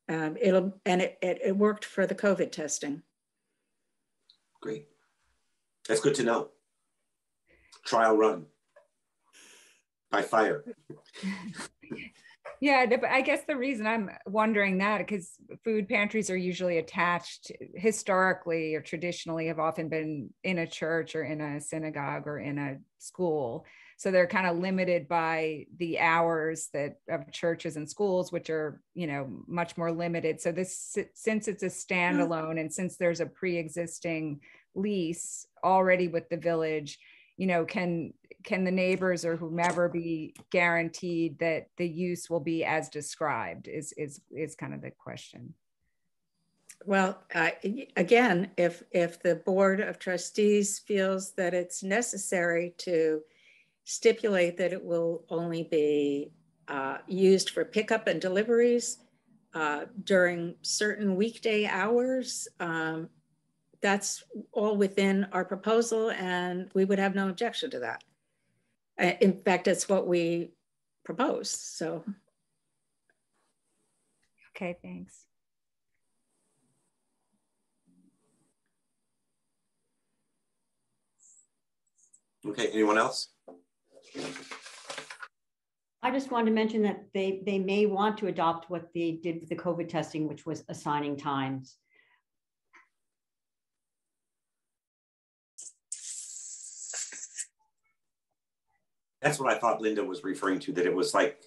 Um, it'll and it, it, it worked for the COVID testing. Great. That's good to know. Trial run by fire. Yeah, I guess the reason I'm wondering that because food pantries are usually attached historically or traditionally have often been in a church or in a synagogue or in a school. So they're kind of limited by the hours that of churches and schools, which are, you know, much more limited. So this since it's a standalone and since there's a pre-existing lease already with the village, you know, can can the neighbors or whomever be guaranteed that the use will be as described is is is kind of the question. Well uh, again if if the board of trustees feels that it's necessary to stipulate that it will only be uh, used for pickup and deliveries uh, during certain weekday hours um, that's all within our proposal and we would have no objection to that uh, in fact, it's what we propose, So. Okay, thanks. Okay, anyone else? I just wanted to mention that they, they may want to adopt what they did with the COVID testing, which was assigning times. That's what I thought Linda was referring to, that it was like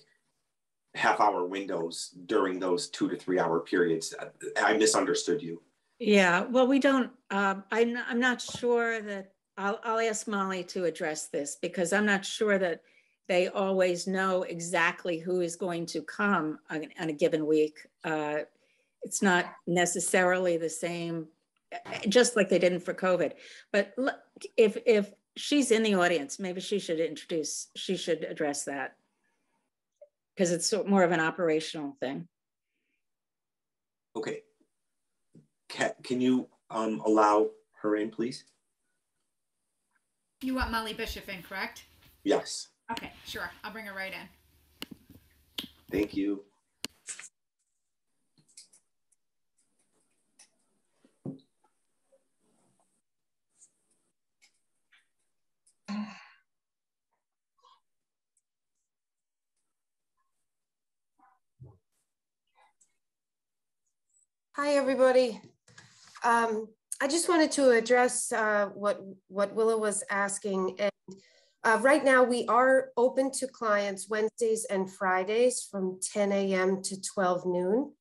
half hour windows during those two to three hour periods. I misunderstood you. Yeah, well, we don't, um, I'm, I'm not sure that, I'll, I'll ask Molly to address this because I'm not sure that they always know exactly who is going to come on, on a given week. Uh, it's not necessarily the same, just like they didn't for COVID. But look, if, if she's in the audience. Maybe she should introduce, she should address that. Because it's more of an operational thing. Okay. Can, can you um, allow her in, please? You want Molly Bishop in, correct? Yes. Okay, sure. I'll bring her right in. Thank you. Hi, everybody. Um, I just wanted to address uh, what, what Willa was asking. And uh, right now we are open to clients Wednesdays and Fridays from 10 a.m. to 12 noon.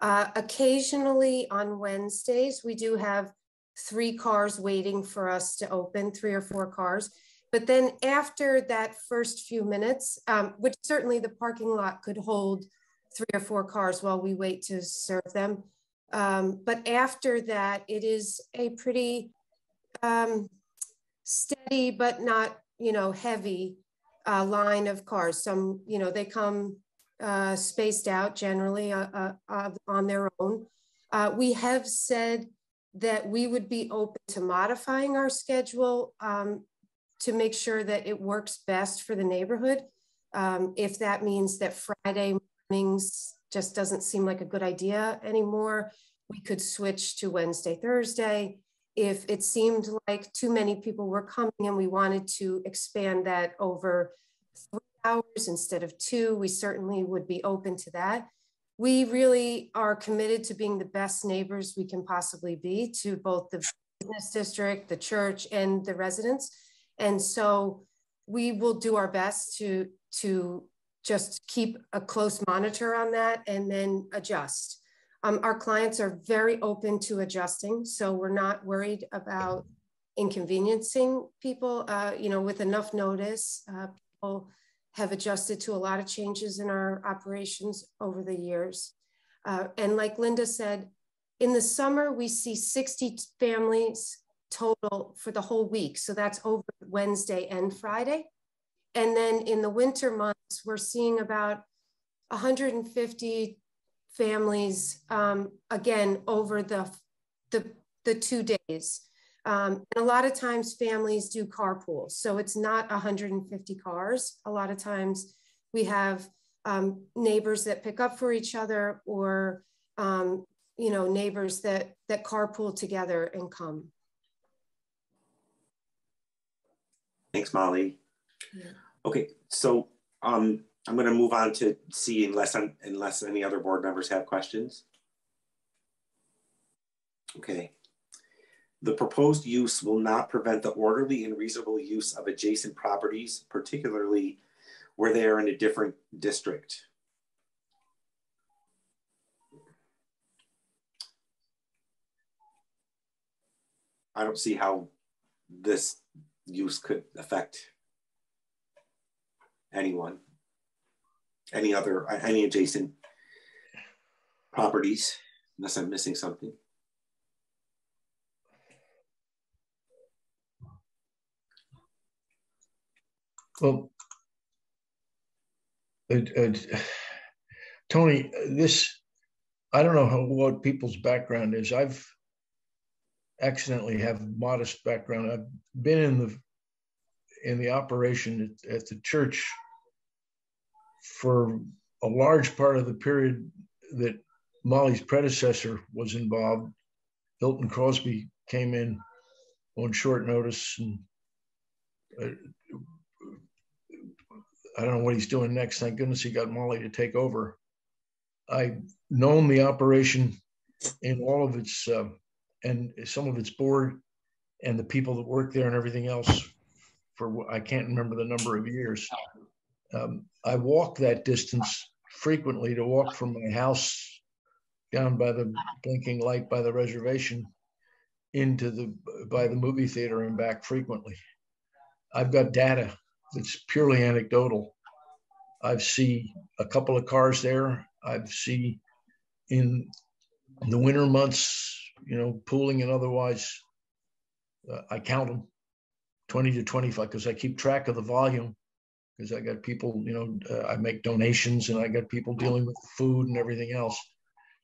Uh, occasionally on Wednesdays, we do have three cars waiting for us to open, three or four cars. But then after that first few minutes, um, which certainly the parking lot could hold three or four cars while we wait to serve them. Um, but after that, it is a pretty um, steady but not, you know, heavy uh, line of cars. Some, you know, they come uh, spaced out generally uh, uh, uh on their own. Uh, we have said that we would be open to modifying our schedule um, to make sure that it works best for the neighborhood. Um, if that means that Friday mornings just doesn't seem like a good idea anymore, we could switch to Wednesday, Thursday. If it seemed like too many people were coming and we wanted to expand that over three hours instead of two, we certainly would be open to that. We really are committed to being the best neighbors we can possibly be to both the business district, the church, and the residents. And so we will do our best to, to just keep a close monitor on that and then adjust. Um, our clients are very open to adjusting, so we're not worried about inconveniencing people. Uh, you know, with enough notice, uh, people have adjusted to a lot of changes in our operations over the years. Uh, and like Linda said, in the summer, we see 60 families total for the whole week. So that's over Wednesday and Friday. And then in the winter months, we're seeing about 150 families, um, again, over the, the, the two days. Um, and a lot of times families do carpools. So it's not 150 cars. A lot of times we have um, neighbors that pick up for each other or, um, you know, neighbors that, that carpool together and come. Thanks, Molly. Yeah. Okay, so um, I'm going to move on to C unless unless any other board members have questions. Okay. The proposed use will not prevent the orderly and reasonable use of adjacent properties, particularly where they are in a different district. I don't see how this use could affect anyone, any other, any adjacent properties, unless I'm missing something. Well, uh, uh, Tony, this, I don't know how, what people's background is. I've accidentally have modest background. I've been in the in the operation at, at the church for a large part of the period that Molly's predecessor was involved. Hilton Crosby came in on short notice and uh, I don't know what he's doing next. Thank goodness he got Molly to take over. I've known the operation in all of its uh, and some of its board and the people that work there and everything else for I can't remember the number of years. Um, I walk that distance frequently to walk from my house down by the blinking light by the reservation into the by the movie theater and back frequently. I've got data that's purely anecdotal. I've seen a couple of cars there. I've seen in the winter months you know, pooling and otherwise, uh, I count them 20 to 25 because I keep track of the volume because I got people, you know, uh, I make donations and I got people dealing with food and everything else.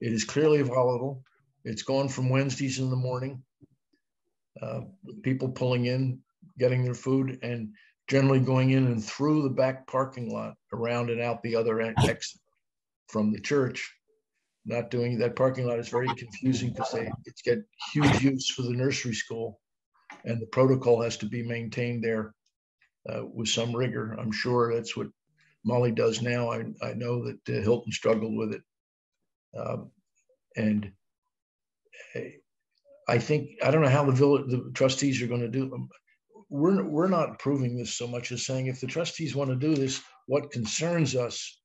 It is clearly volatile. It's gone from Wednesdays in the morning, uh, people pulling in, getting their food, and generally going in and through the back parking lot around and out the other exit from the church not doing that parking lot is very confusing because they it's get huge use for the nursery school and the protocol has to be maintained there uh, with some rigor i'm sure that's what molly does now i, I know that uh, hilton struggled with it um, and I think, I don't know how the village, the trustees are going to do. um, We're, we're not proving this so much as saying if the trustees want to do this, what concerns us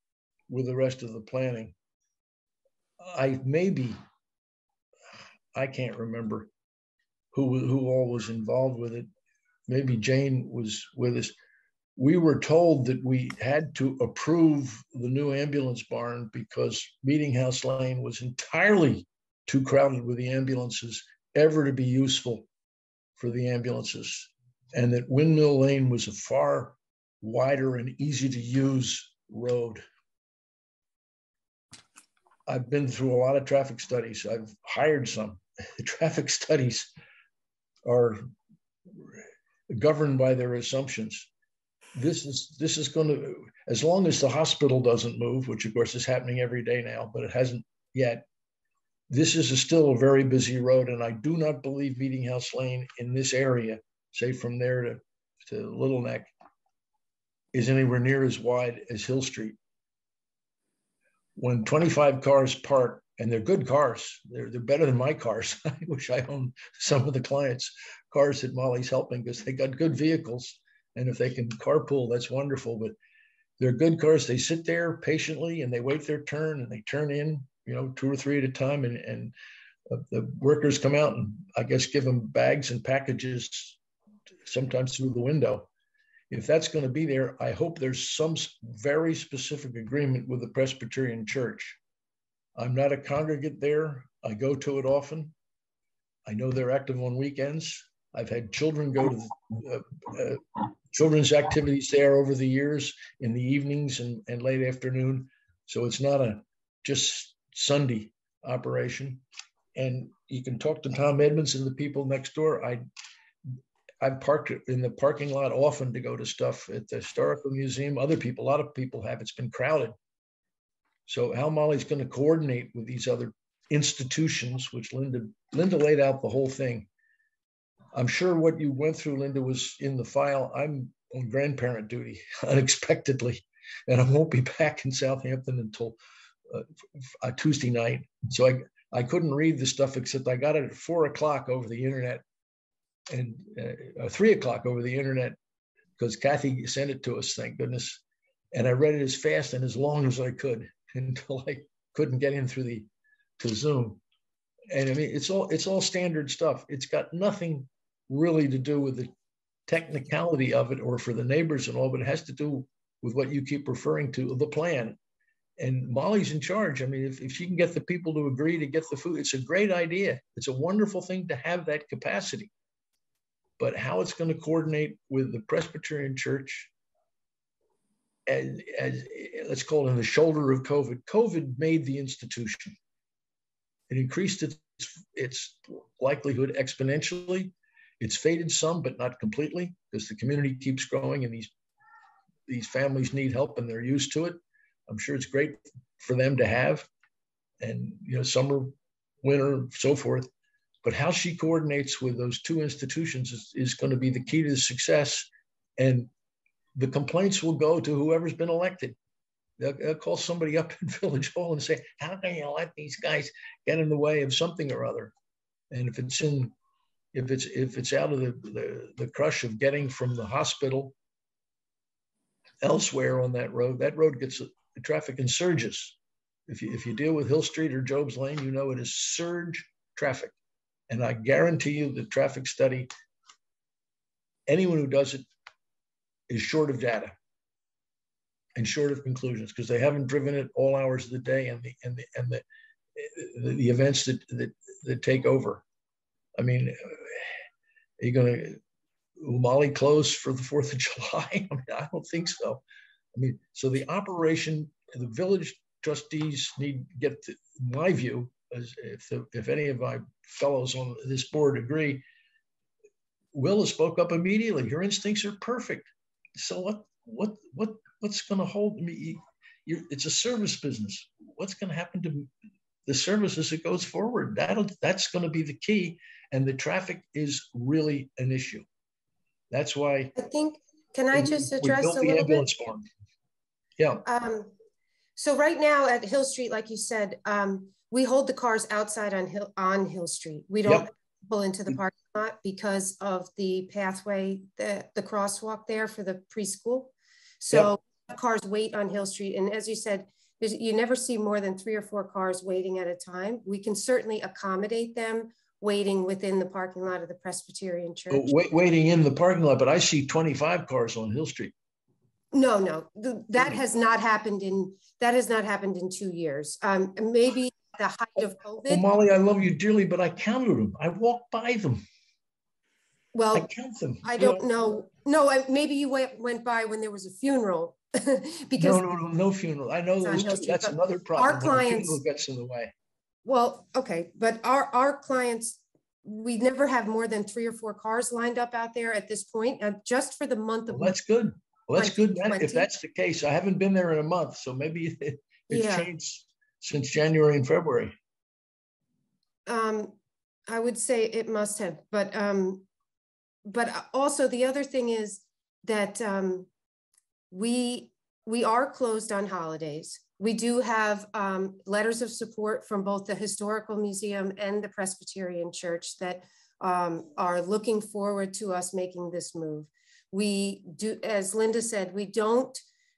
with the rest of the planning? I maybe, I can't remember who, who all was involved with it. Maybe Jane was with us. We were told that we had to approve the new ambulance barn because Meeting House Lane was entirely too crowded with the ambulances ever to be useful for the ambulances. And that Windmill Lane was a far wider and easy to use road. I've been through a lot of traffic studies. I've hired some. traffic studies are governed by their assumptions. This is this is going to as long as the hospital doesn't move, which of course is happening every day now, but it hasn't yet. This is a still a very busy road, and I do not believe Meeting House Lane in this area, say from there to, to Little Neck, is anywhere near as wide as Hill Street. When 25 cars park, and they're good cars, they're, they're better than my cars. I wish I owned some of the clients' cars that Molly's helping because they got good vehicles. And if they can carpool, that's wonderful. But they're good cars. They sit there patiently and they wait their turn and they turn in, you know, two or three at a time. And, and the workers come out and I guess give them bags and packages sometimes through the window. If that's going to be there, I hope there's some very specific agreement with the Presbyterian Church. I'm not a congregate there. I go to it often. I know they're active on weekends. I've had children go to the, uh, uh, children's activities there over the years in the evenings and, and late afternoon. So it's not a just Sunday operation. And you can talk to Tom Edmonds and the people next door. I I've parked in the parking lot often to go to stuff at the historical museum. Other people, a lot of people have. It's been crowded. So how Molly's going to coordinate with these other institutions, which Linda Linda laid out the whole thing. I'm sure what you went through, Linda, was in the file. I'm on grandparent duty unexpectedly, and I won't be back in Southampton until uh, Tuesday night. So I I couldn't read the stuff except I got it at four o'clock over the internet and uh, three o'clock over the internet because Kathy sent it to us, thank goodness. And I read it as fast and as long as I could until I couldn't get in through the to Zoom. And I mean, it's all it's all standard stuff. It's got nothing really to do with the technicality of it or for the neighbors and all, but it has to do with what you keep referring to, the plan. And Molly's in charge. I mean, if, if she can get the people to agree to get the food, it's a great idea. It's a wonderful thing to have that capacity but how it's going to coordinate with the Presbyterian Church and as let's call it in the shoulder of COVID. COVID made the institution. It increased its, its likelihood exponentially. It's faded some, but not completely, because the community keeps growing and these these families need help and they're used to it. I'm sure it's great for them to have. And you know, summer, winter, so forth. But how she coordinates with those two institutions is, is going to be the key to the success. And the complaints will go to whoever's been elected. They'll, they'll, call somebody up in Village Hall and say, "How can you let these guys get in the way of something or other?" And if it's in, if it's if it's out of the the, the crush of getting from the hospital elsewhere on that road, that road gets the traffic and surges. If you if you deal with Hill Street or Job's Lane, you know it is surge traffic. And I guarantee you the traffic study, anyone who does it is short of data and short of conclusions because they haven't driven it all hours of the day and the and the and the the, the events that, that that take over. I mean, are you going to Umali close for the Fourth of July? I mean, I don't think so. I mean, so the operation, the village trustees need get, to, my view, if, the, if any of my fellows on this board agree, Willa spoke up immediately. Your instincts are perfect. So what what what what's going to hold me? You're, it's a service business. What's going to happen to the service as it goes forward? That'll that's going to be the key. And the traffic is really an issue. That's why I think. Can I just address a little bit? Barn. Yeah. Um, so right now at Hill Street, like you said, um, we hold the cars outside on Hill, on Hill Street. We don't pull into the parking lot because of the pathway, the, the crosswalk there for the preschool. So cars wait on Hill Street. And as you said, you never see more than three or four cars waiting at a time. We can certainly accommodate them waiting within the parking lot of the Presbyterian Church. Oh, wait, waiting in the parking lot, but I see 25 cars on Hill Street. No, no, th- that has not happened in, that has not happened in two years. Um, maybe the height of COVID. Well, Molly, I love you dearly, but I counted them. I walked by them. Well, I count them. I don't know. No, I- maybe you went, went by when there was a funeral. Because, No, no, no, no funeral. I know those, that's another problem. Our clients- Gets in the way. well, okay, but our, our clients, we never have more than three or four cars lined up out there at this point, uh, just for the month of. Well, that's good. Well, that's good. That- If that's the case, I haven't been there in a month, so maybe it, it's Yeah. changed since January and February. Um, I would say it must have, but, um, but also the other thing is that, um, we, we are closed on holidays. We do have, um, letters of support from both the Historical Museum and the Presbyterian Church that, um, are looking forward to us making this move. We do, as Linda said, we don't,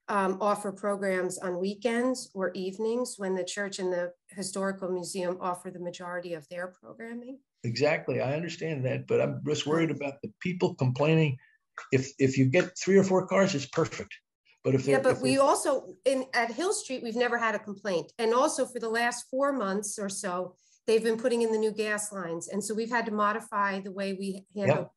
um, offer programs on weekends or evenings when the church and the historical museum offer the majority of their programming. Exactly. I understand that, but I'm just worried about the people complaining. If, if you get three or four cars, it's perfect. But if Yeah, but if we also, in, at Hill Street, we've never had a complaint. And also for the last four months or so, they've been putting in the new gas lines. And so we've had to modify the way we handle.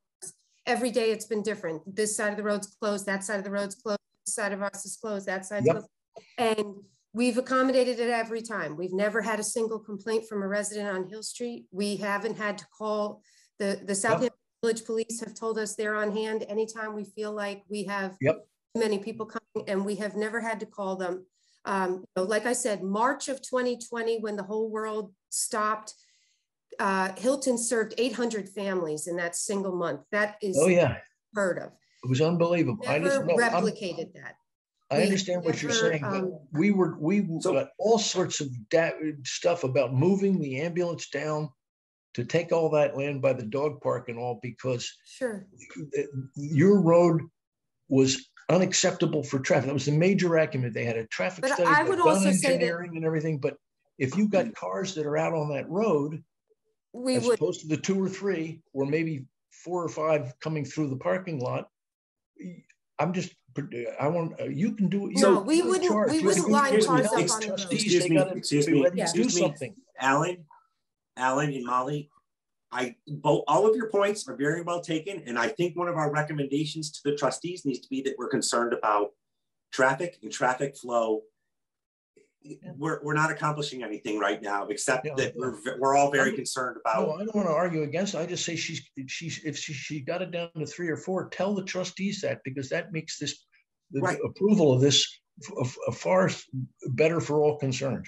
Every day it's been different. This side of the road's closed, that side of the road's closed, side of us is closed, that side's Yep. closed. And we've accommodated it every time. We've never had a single complaint from a resident on Hill Street. We haven't had to call, the, the Southampton Village Police have told us they're on hand anytime we feel like we have Yep. many people coming and we have never had to call them. Um, you know, like I said, March of 2020, when the whole world stopped, uh, Hilton served 800 families in that single month. That is Oh, yeah. heard of. It was unbelievable. I just, Never no, I'm- replicated that. I We understand what you're never, saying, but um, we were, we So- got all sorts of da- stuff about moving the ambulance down to take all that land by the dog park and all because Sure. your road was unacceptable for traffic. That was the major argument. They had a traffic But study, I would done also say that- and everything, but if you got cars that are out on that road, We as would, opposed to the two or three, or maybe four or five coming through the parking lot, I'm just, I want, uh, you can do. No, you're- we you're in wneed- charge. we wouldn't can- line you can up these on the Excuse they me, excuse me, ready to Yeah. Do excuse me. something. Alan, Alan and Molly, I, both, all of your points are very well taken. And I think one of our recommendations to the trustees needs to be that we're concerned about traffic and traffic flow. We're, we're not accomplishing anything right now, except Yeah. that we're, we're all very I'm- concerned No, about, I don't want to argue against it. I just say she's, she's, if she, she got it down to three or four, tell the trustees that because that makes this, the Right. approval of this f- f- far better for all concerned.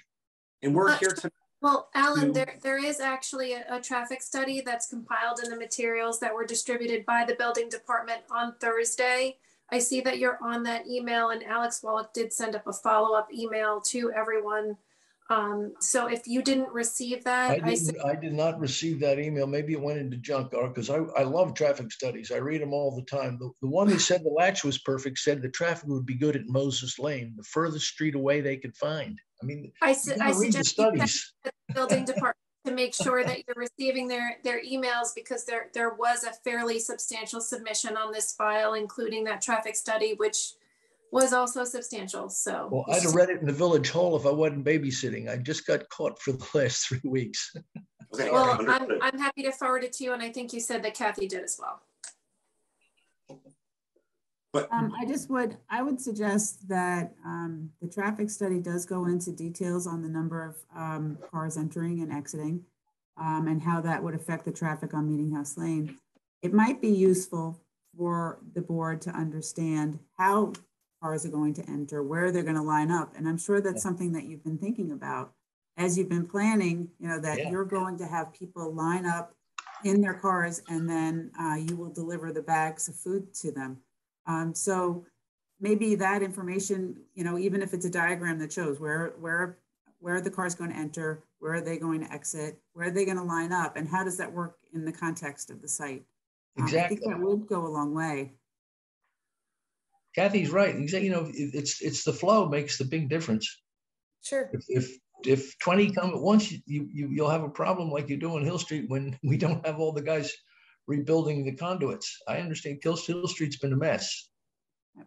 and we're Uh, here to, Well, Alan, to- there, there is actually a, a traffic study that's compiled in the materials that were distributed by the building department on Thursday. I see that you're on that email and Alex Wallach did send up a follow-up email to everyone. Um, so if you didn't receive that, I that, I, didn't, I did not receive that email. Maybe it went into junk because I, I love traffic studies. I read them all the time. The, the one that said the latch was perfect said the traffic would be good at Moses Lane, the furthest street away they could find. I mean, I, su- I the suggest you studies. the building department to make sure that you're receiving their, their emails because there, there was a fairly substantial submission on this file, including that traffic study, which was also substantial, so. Well, I'd have read it in the village hall if I wasn't babysitting. I just got caught for the last three weeks. okay, Well, I'm. I'm happy to forward it to you, and I think you said that Kathy did as well. But Um, I just would, I would suggest that, um, the traffic study does go into details on the number of, um, cars entering and exiting, um, and how that would affect the traffic on Meeting House Lane. It might be useful for the board to understand how cars are going to enter, where they're gonna line up, and I'm sure that's something that you've been thinking about. As you've been planning, you know, that Yeah. you're going to have people line up in their cars, and then, uh, you will deliver the bags of food to them. Um, so maybe that information, you know, even if it's a diagram that shows where, where, where the cars going to enter, Where are they going to exit? Where are they going to line up? And how does that work in the context of the site? Um, I Exactly. think that would go a long way. Kathy's right. Exa- You know, it's, it's the flow makes the big difference. Sure. If, if, if 20 come at once, you, you, you'll have a problem like you do on Hill Street when we don't have all the guys rebuilding the conduits. I understand Hill, Hill Street's been a mess.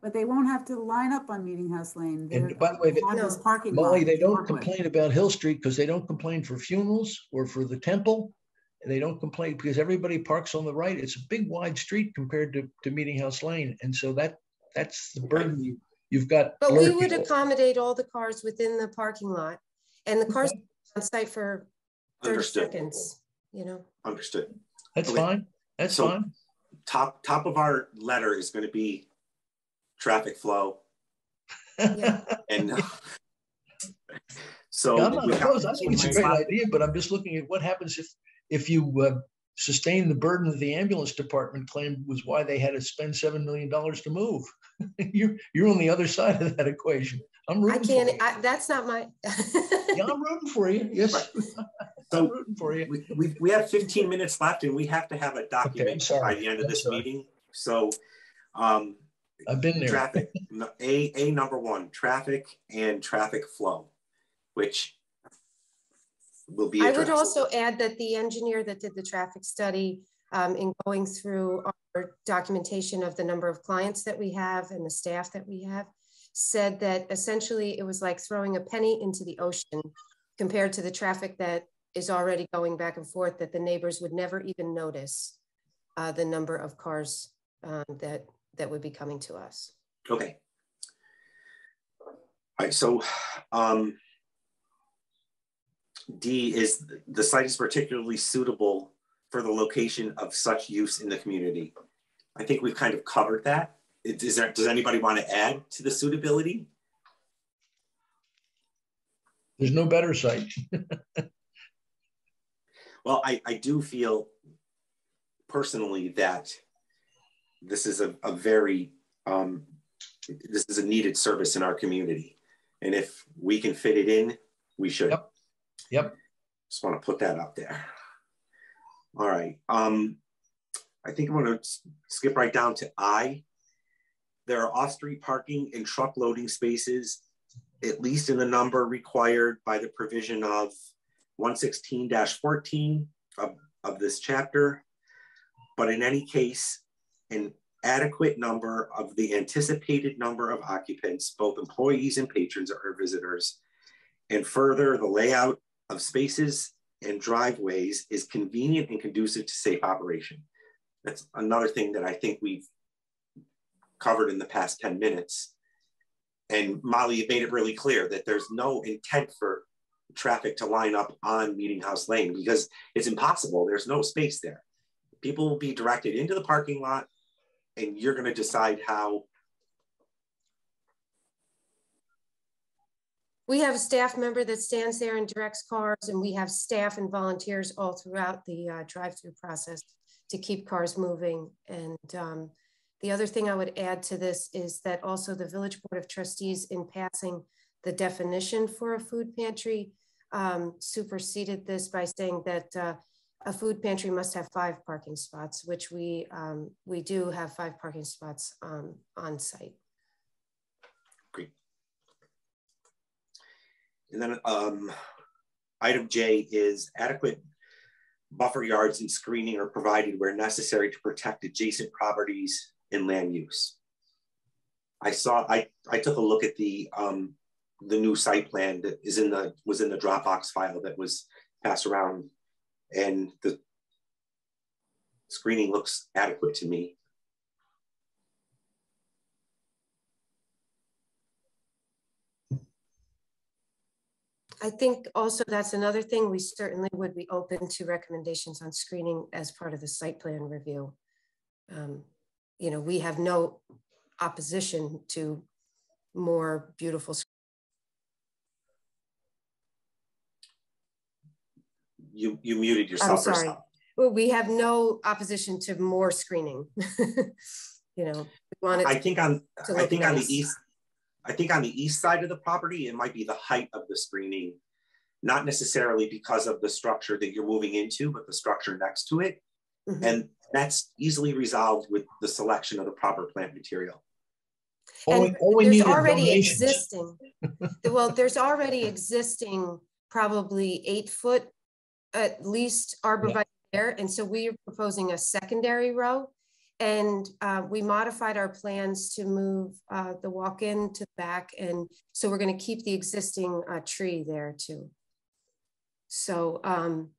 But they won't have to line up on Meeting House Lane. And They're- by the way, they- have this No. parking Molly, they don't work with. complain about Hill Street because they don't complain for funerals or for the temple. And they don't complain because everybody parks on the right. It's a big wide street compared to, to Meeting House Lane. And so that, that's the burden you, you've got. But we would people. accommodate all the cars within the parking lot and the cars on site for thirty Understood. seconds, you know? Understood. That's Okay. fine. That's So- fine. Top, top of our letter is gonna be traffic flow Yeah. and so. Yeah, I'm not opposed. I think it's a great idea, but I'm just looking at what happens if, if you uh, sustain the burden that the ambulance department claimed was why they had to spend $7 million to move. You're, you're on the other side of that equation. I'm I rooting for can't, you. I, that's not my. Yeah, I'm rooting for you. Yes. I'm So rooting for you. we, we, we have fifteen minutes left and we have to have a document sorry. by the end of I'm this sorry. meeting. So, um, I've been there. traffic, A, A number one, traffic and traffic flow, which will be I would also add that the engineer that did the traffic study, um, in going through our documentation of the number of clients that we have and the staff that we have, said that essentially it was like throwing a penny into the ocean compared to the traffic that is already going back and forth, that the neighbors would never even notice uh, the number of cars um, that, that would be coming to us. Okay. All right, so, um, D is the site is particularly suitable for the location of such use in the community. I think we've kind of covered that. Is is there, does anybody want to add to the suitability? There's no better site. Well, I, I do feel personally that this is a, a very, um, this is a needed service in our community. And if we can fit it in, we should. Yep. Yep. Just want to put that out there. All right. Um, I think I'm going to skip right down to I. There are off-street parking and truck loading spaces, at least in the number required by the provision of 116-14 of, of this chapter. But in any case, an adequate number of the anticipated number of occupants, both employees and patrons or visitors. And further, the layout of spaces and driveways is convenient and conducive to safe operation. That's another thing that I think we've covered in the past 10 minutes. And Molly, made it really clear that there's no intent for traffic to line up on Meeting House Lane because it's impossible. There's no space there. People will be directed into the parking lot and you're going to decide how. We have a staff member that stands there and directs cars, and we have staff and volunteers all throughout the uh, drive-through process to keep cars moving. And um, the other thing I would add to this is that also the Village Board of Trustees, in passing the definition for a food pantry, um, superseded this by saying that uh, a food pantry must have five parking spots, which we um, we do have five parking spots um, on site. Great. And then um, item J is adequate buffer yards and screening are provided where necessary to protect adjacent properties and land use. I saw, I, I took a look at the, um, the new site plan that is in the, was in the Dropbox file that was passed around and the screening looks adequate to me. I think also that's another thing, we certainly would be open to recommendations on screening as part of the site plan review. Um, You know, we have no opposition to more beautiful. You, you muted yourself. I'm yourself. or sorry. something. Well, we have no opposition to more screening. You know, we want I think on, I look think on the east, I think on the east side of the property, it might be the height of the screening not necessarily because of the structure that you're moving into, but the structure next to it. Mm-hmm. And that's easily resolved with the selection of the proper plant material. And there's already existing, well, there's already existing probably eight foot at least arborvitae yeah. there. And so we are proposing a secondary row. And uh, we modified our plans to move uh, the walk-in to the back. And so we're gonna keep the existing uh, tree there too. So um,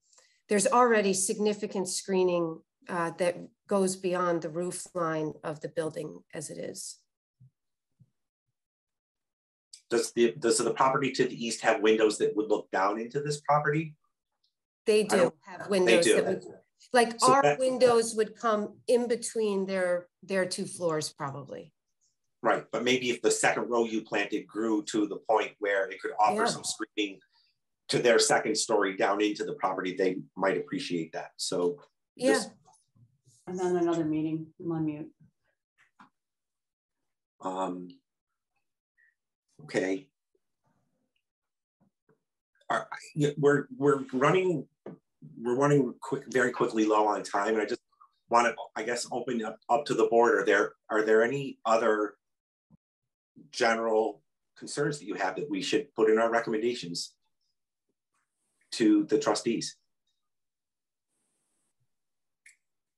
there's already significant screening uh, that goes beyond the roof line of the building as it is. Does the does the property to the east have windows that would look down into this property? They do have windows. They Do. That would, like so our that, windows would come in between their their two floors probably. Right, but maybe if the second row you planted grew to the point where it could offer yeah. some screening to their second story down into the property, they might appreciate that. So yeah. I'm on another meeting. I'm on mute. Um, okay. Are, we're we're running we're running quick very quickly low on time, and I just want to I guess open up up to the board. Are there are there any other general concerns that you have that we should put in our recommendations to the trustees?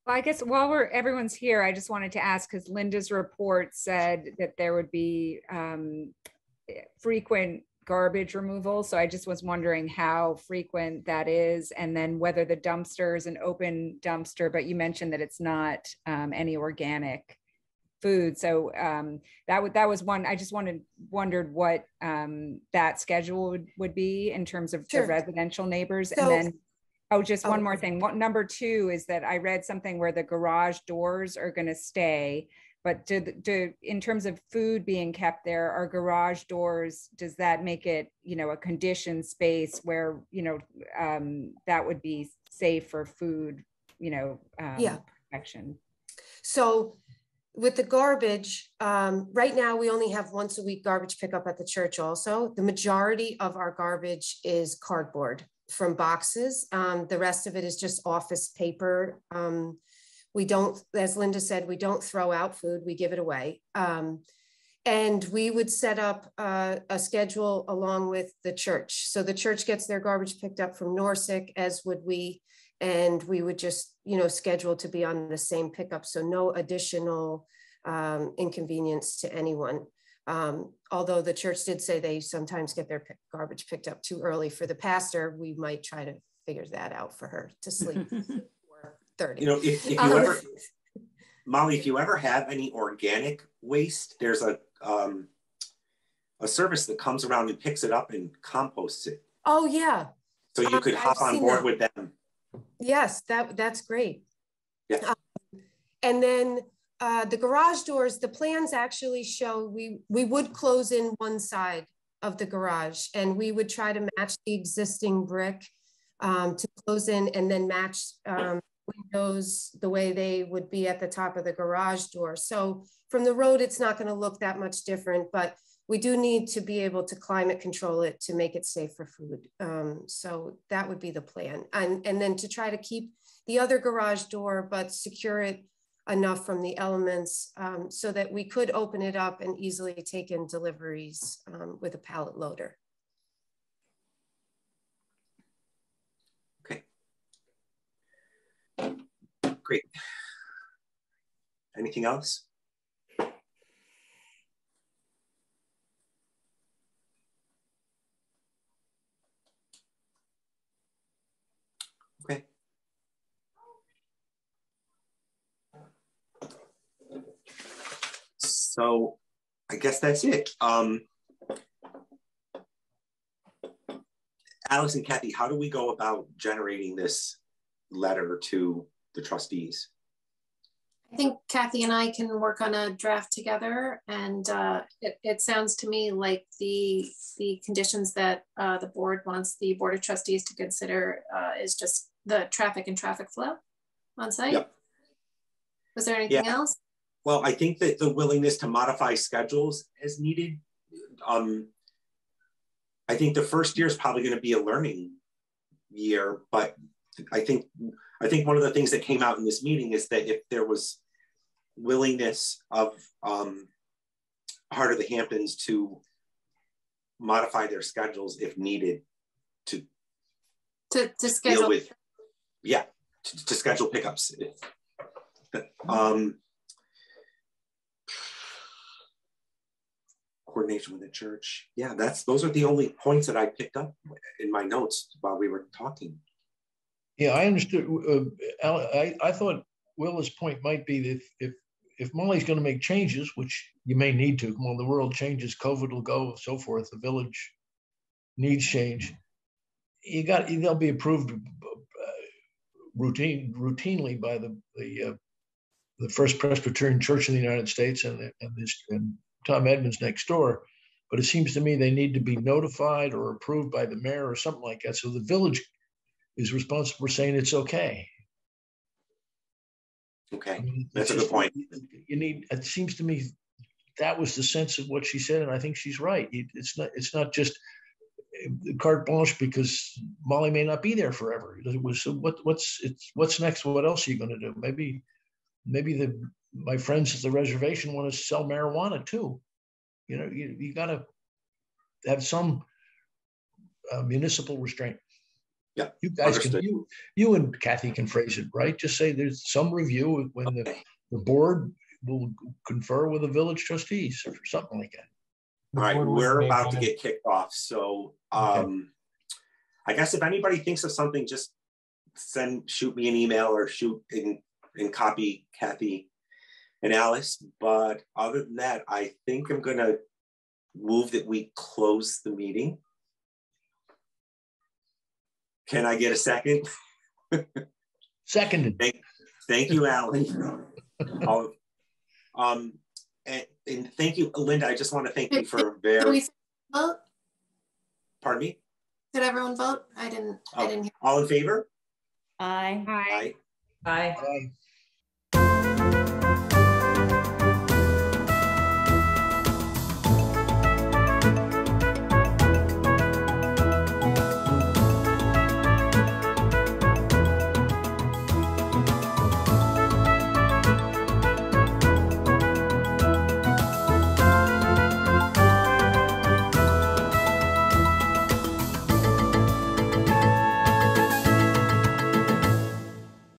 Well, I guess while we're everyone's here, I just wanted to ask because Linda's report said that there would be um, frequent garbage removal. So I just was wondering how frequent that is, and then whether the dumpster is an open dumpster. But you mentioned that it's not um, any organic food. So um, that would that was one. I just wanted wondered what um, that schedule would, would be in terms of sure. the residential neighbors, so, and then Oh, just one oh. more thing. What number two is that I read something where the garage doors are going to stay, but do, do in terms of food being kept there, are garage doors? Does that make it you know a conditioned space where you know um, that would be safe for food? You know, um, yeah, protection. So with the garbage, um, right now we only have once a week garbage pickup at the church. Also, the majority of our garbage is cardboard from boxes. Um, the rest of it is just office paper. We don't, as Linda said, we don't throw out food, we give it away. Um, and we would set up uh, a schedule along with the church. So the church gets their garbage picked up from Norsec, as would we, and we would just, you know, schedule to be on the same pickup. So no additional um, inconvenience to anyone. Um, although the church did say they sometimes get their garbage picked up too early for the pastor, we might try to figure that out for her to sleep 30. You know, if, if you um, ever, Molly, if you ever have any organic waste, there's a um, a service that comes around and picks it up and composts it. Oh yeah. So you could hop on board that. with them. Yes, that that's great. Yeah. Um, and then uh, the garage doors, the plans actually show we, we would close in one side of the garage and we would try to match the existing brick um, to close in and then match um, windows the way they would be at the top of the garage door. So from the road, it's not going to look that much different, but we do need to be able to climate control it to make it safe for food. Um, so that would be the plan. And, and then to try to keep the other garage door, but secure it enough from the elements um, so that we could open it up and easily take in deliveries um, with a pallet loader. Okay. Great. Anything else? Okay. So I guess that's it. Um, Alex and Kathy, how do we go about generating this letter to the trustees? I think Kathy and I can work on a draft together, and uh, it, it, sounds to me like the the conditions that uh, the board wants the board of trustees to consider uh, is just the traffic and traffic flow on site. Yep. Was there anything yeah. else? Well, I think that the willingness to modify schedules as needed. Um, I think the first year is probably going to be a learning year, but I think I think one of the things that came out in this meeting is that if there was willingness of um, Heart of the Hamptons to modify their schedules if needed to To, to deal schedule. with, yeah, to, to schedule pickups. Um, coordination with the church. Yeah, that's those are the only points that I picked up in my notes while we were talking. Yeah, I understood. Uh, I, I thought Willa's point might be that if, if, if Molly's going to make changes, which you may need to, when the world changes, COVID will go, so forth, the village needs change. You got, they'll be approved uh, routine, routinely by the, the, uh, the First Presbyterian Church in the United States and, and this, and Tom Edmonds next door. But it seems to me they need to be notified or approved by the mayor or something like that. So the village is responsible for saying it's okay. Okay, I mean, that's a good point. You need, it seems to me that was the sense of what she said, and I think she's right. It's not, it's not just uh, carte blanche because Molly may not be there forever. It was, so what, what's, it's, what's next? What else are you gonna do? Maybe, maybe the, my friends at the reservation want to sell marijuana too. You know, you, you gotta have some uh, municipal restraint. Yeah, You guys can, you, you and Kathy can phrase it, right? Just say there's some review when the, Okay. the board will confer with the village trustees or something like that. The All right, we're about to an- get kicked off. So Okay. um I guess if anybody thinks of something, just send shoot me an email or shoot in and copy Kathy and Alice. But other than that, I think I'm gonna move that we close the meeting. Can I get a second? Seconded. Thank, thank you, Alan. I'll- Um, and, and thank you, Linda. I just want to thank you for Can very, we vote? pardon me, Did everyone vote? I didn't, I Oh. didn't hear. all in favor? Aye. Hi. Aye. Aye. Aye.